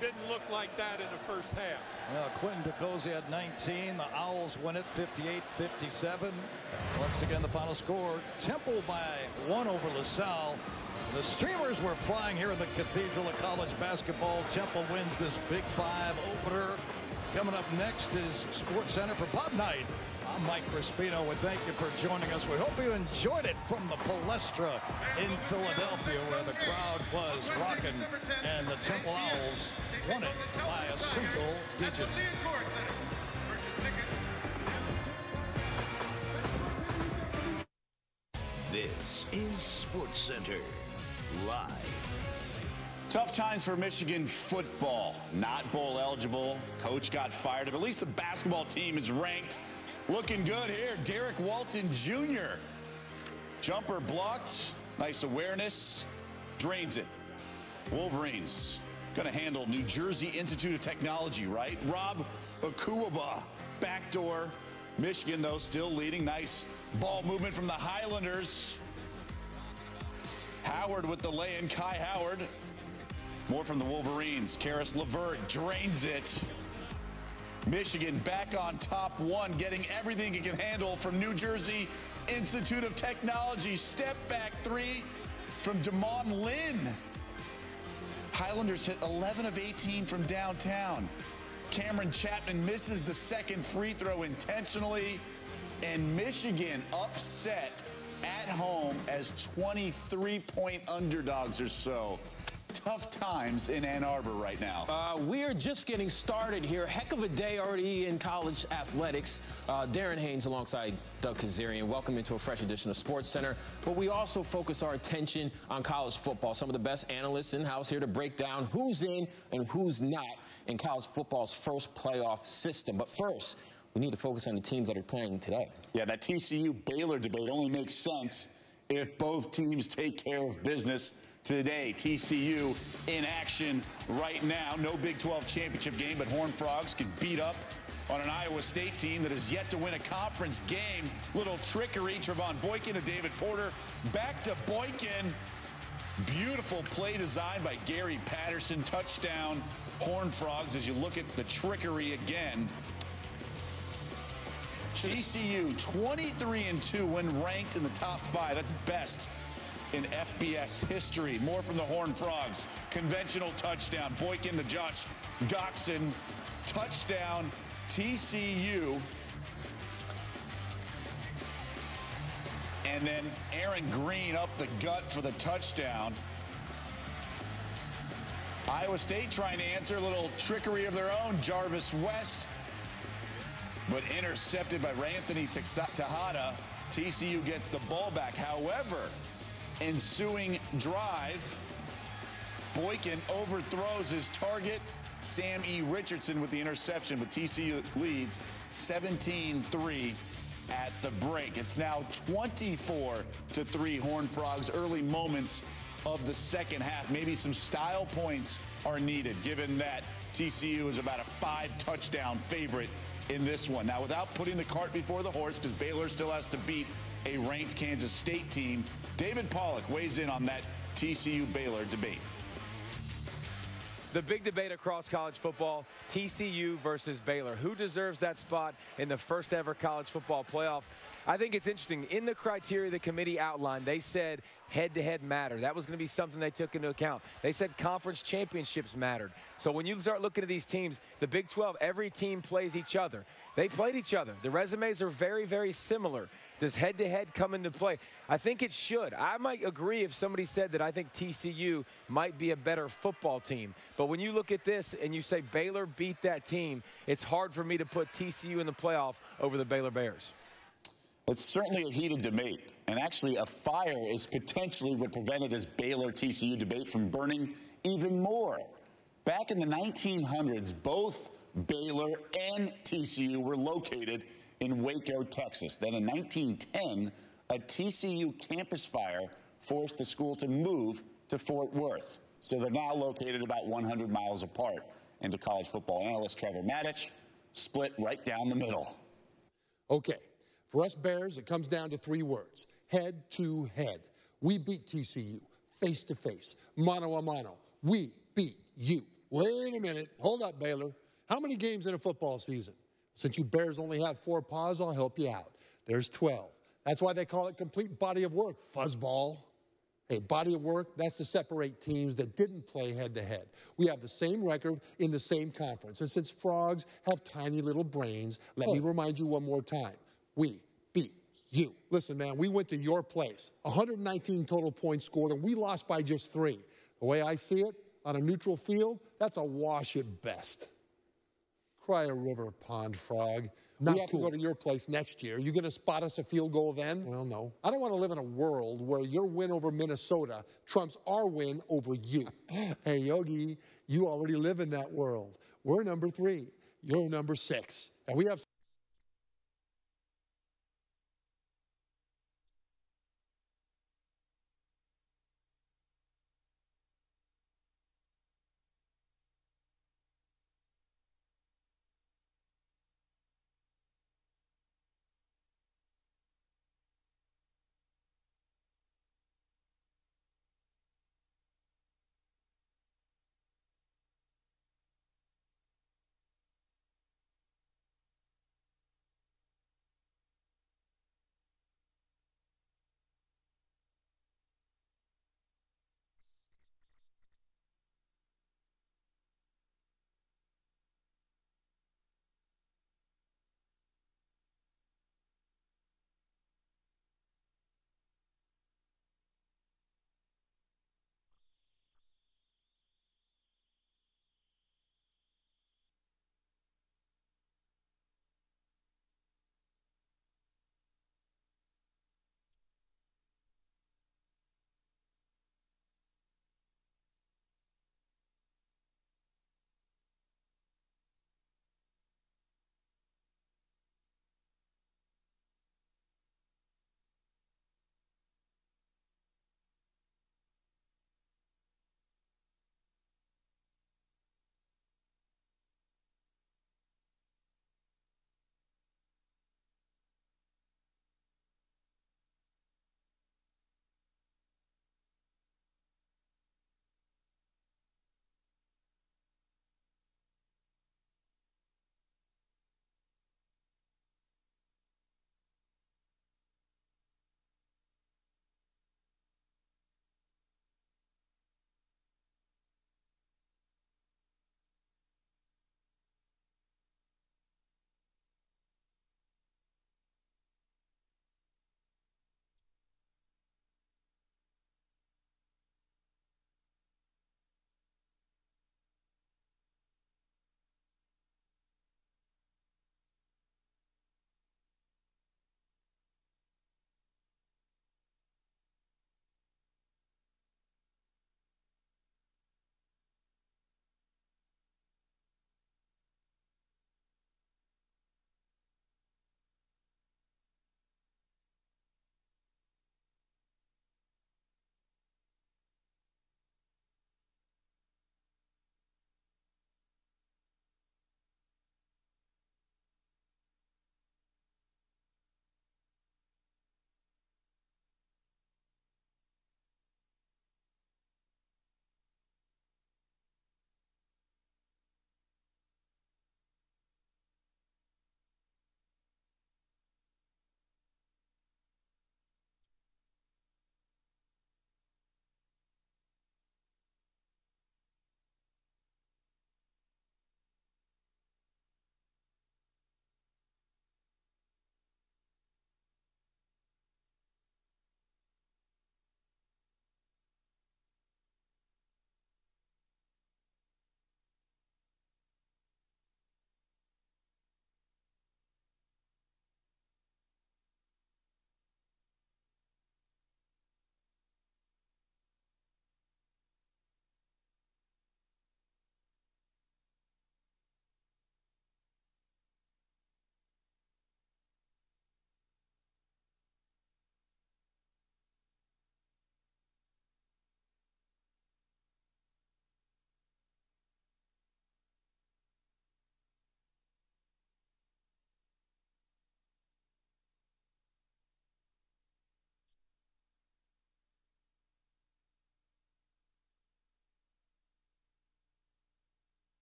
didn't look like that in the first half. Well, Quenton DeCosey had 19. The Owls win it 58-57. Once again, the final score, Temple by one over LaSalle. The Streamers were flying here in the Cathedral of College Basketball. Temple wins this Big Five opener. Coming up next is Sports Center for Bob Knight. I'm Mike Crispino, and thank you for joining us. We hope you enjoyed it from the Palestra in Philadelphia, where the crowd was rocking, and the Temple Owls won it by a single digit. This is Sports Center live. Tough times for Michigan football. Not bowl eligible. Coach got fired. But at least the basketball team is ranked. Looking good here. Derrick Walton Jr. Jumper blocked. Nice awareness. Drains it. Wolverines going to handle New Jersey Institute of Technology, right? Rob Akuaba. Backdoor. Michigan, though, still leading. Nice ball movement from the Highlanders. Howard with the lay-in. Ky Howard. More from the Wolverines. Caris LeVert drains it. Michigan back on top one, getting everything it can handle from New Jersey Institute of Technology. Step back three from Damon Lynn. Highlanders hit 11 of 18 from downtown. Cameron Chapman misses the second free throw intentionally. And Michigan upset at home as 23 point underdogs or so tough times in Ann Arbor right now. Uh, we're just getting started here. Heck of a day already in college athletics. Uh, Darren Haynes alongside Doug Kazarian. Welcome into a fresh edition of Sports Center. But we also focus our attention on college football. Some of the best analysts in-house here to break down who's in and who's not in college football's first playoff system. But first, we need to focus on the teams that are playing today. Yeah, that TCU-Baylor debate only makes sense if both teams take care of business today. TCU in action right now. No Big 12 championship game, but Horned Frogs can beat up on an Iowa State team that has yet to win a conference game. Little trickery. Trevone Boykin to David Porter. Back to Boykin. Beautiful play design by Gary Patterson. Touchdown, Horned Frogs, as you look at the trickery again. TCU 23 and 2 when ranked in the top five. That's best in FBS history. More from the Horned Frogs. Conventional touchdown. Boykin to Josh Doctson. Touchdown TCU. And then Aaron Green up the gut for the touchdown. Iowa State trying to answer a little trickery of their own. Jarvis West, but intercepted by Anthony Texada. TCU gets the ball back. However, ensuing drive. Boykin overthrows his target. Sam E. Richardson with the interception, but TCU leads 17-3 at the break. It's now 24 to 3 Horned Frogs. Early moments of the second half. Maybe some style points are needed, given that TCU is about a five touchdown favorite in this one. Now, without putting the cart before the horse, because Baylor still has to beat a ranked Kansas State team, David Pollack weighs in on that TCU Baylor debate. the big debate across college football, TCU versus Baylor. Who deserves that spot in the first ever college football playoff? I think it's interesting. In the criteria the committee outlined, they said head-to-head matter. That was going to be something they took into account. They said conference championships mattered. So when you start looking at these teams, the Big 12, every team plays each other. They played each other. The resumes are very, very similar. Does head to head come into play? I think it should. I might agree if somebody said that I think TCU might be a better football team. But when you look at this and you say Baylor beat that team, it's hard for me to put TCU in the playoff over the Baylor Bears. It's certainly a heated debate. And actually, a fire is potentially what prevented this Baylor TCU debate from burning even more. Back in the 1900s, both Baylor and TCU were located in Waco, Texas. Then in 1910, a TCU campus fire forced the school to move to Fort Worth. So they're now located about 100 miles apart. And to college football analyst Trevor Matich, split right down the middle. Okay, for us Bears, it comes down to three words head to head. We beat TCU face to face, mano a mano. We beat you. Wait a minute. Hold up, Baylor. How many games in a football season? Since you Bears only have four paws, I'll help you out. There's 12. That's why they call it complete body of work, fuzzball. Hey, body of work, that's to separate teams that didn't play head to head. We have the same record in the same conference. And since frogs have tiny little brains, let oh. me remind you one more time. We beat you. Listen, man, we went to your place. 119 total points scored, and we lost by just three. The way I see it, on a neutral field, that's a wash at best. Cry a river, pond frog. Not we have cool. to go to your place next year. You going to spot us a field goal then? Well, no. I don't want to live in a world where your win over Minnesota trumps our win over you. hey, Yogi, you already live in that world. We're number three. You're number six. And we have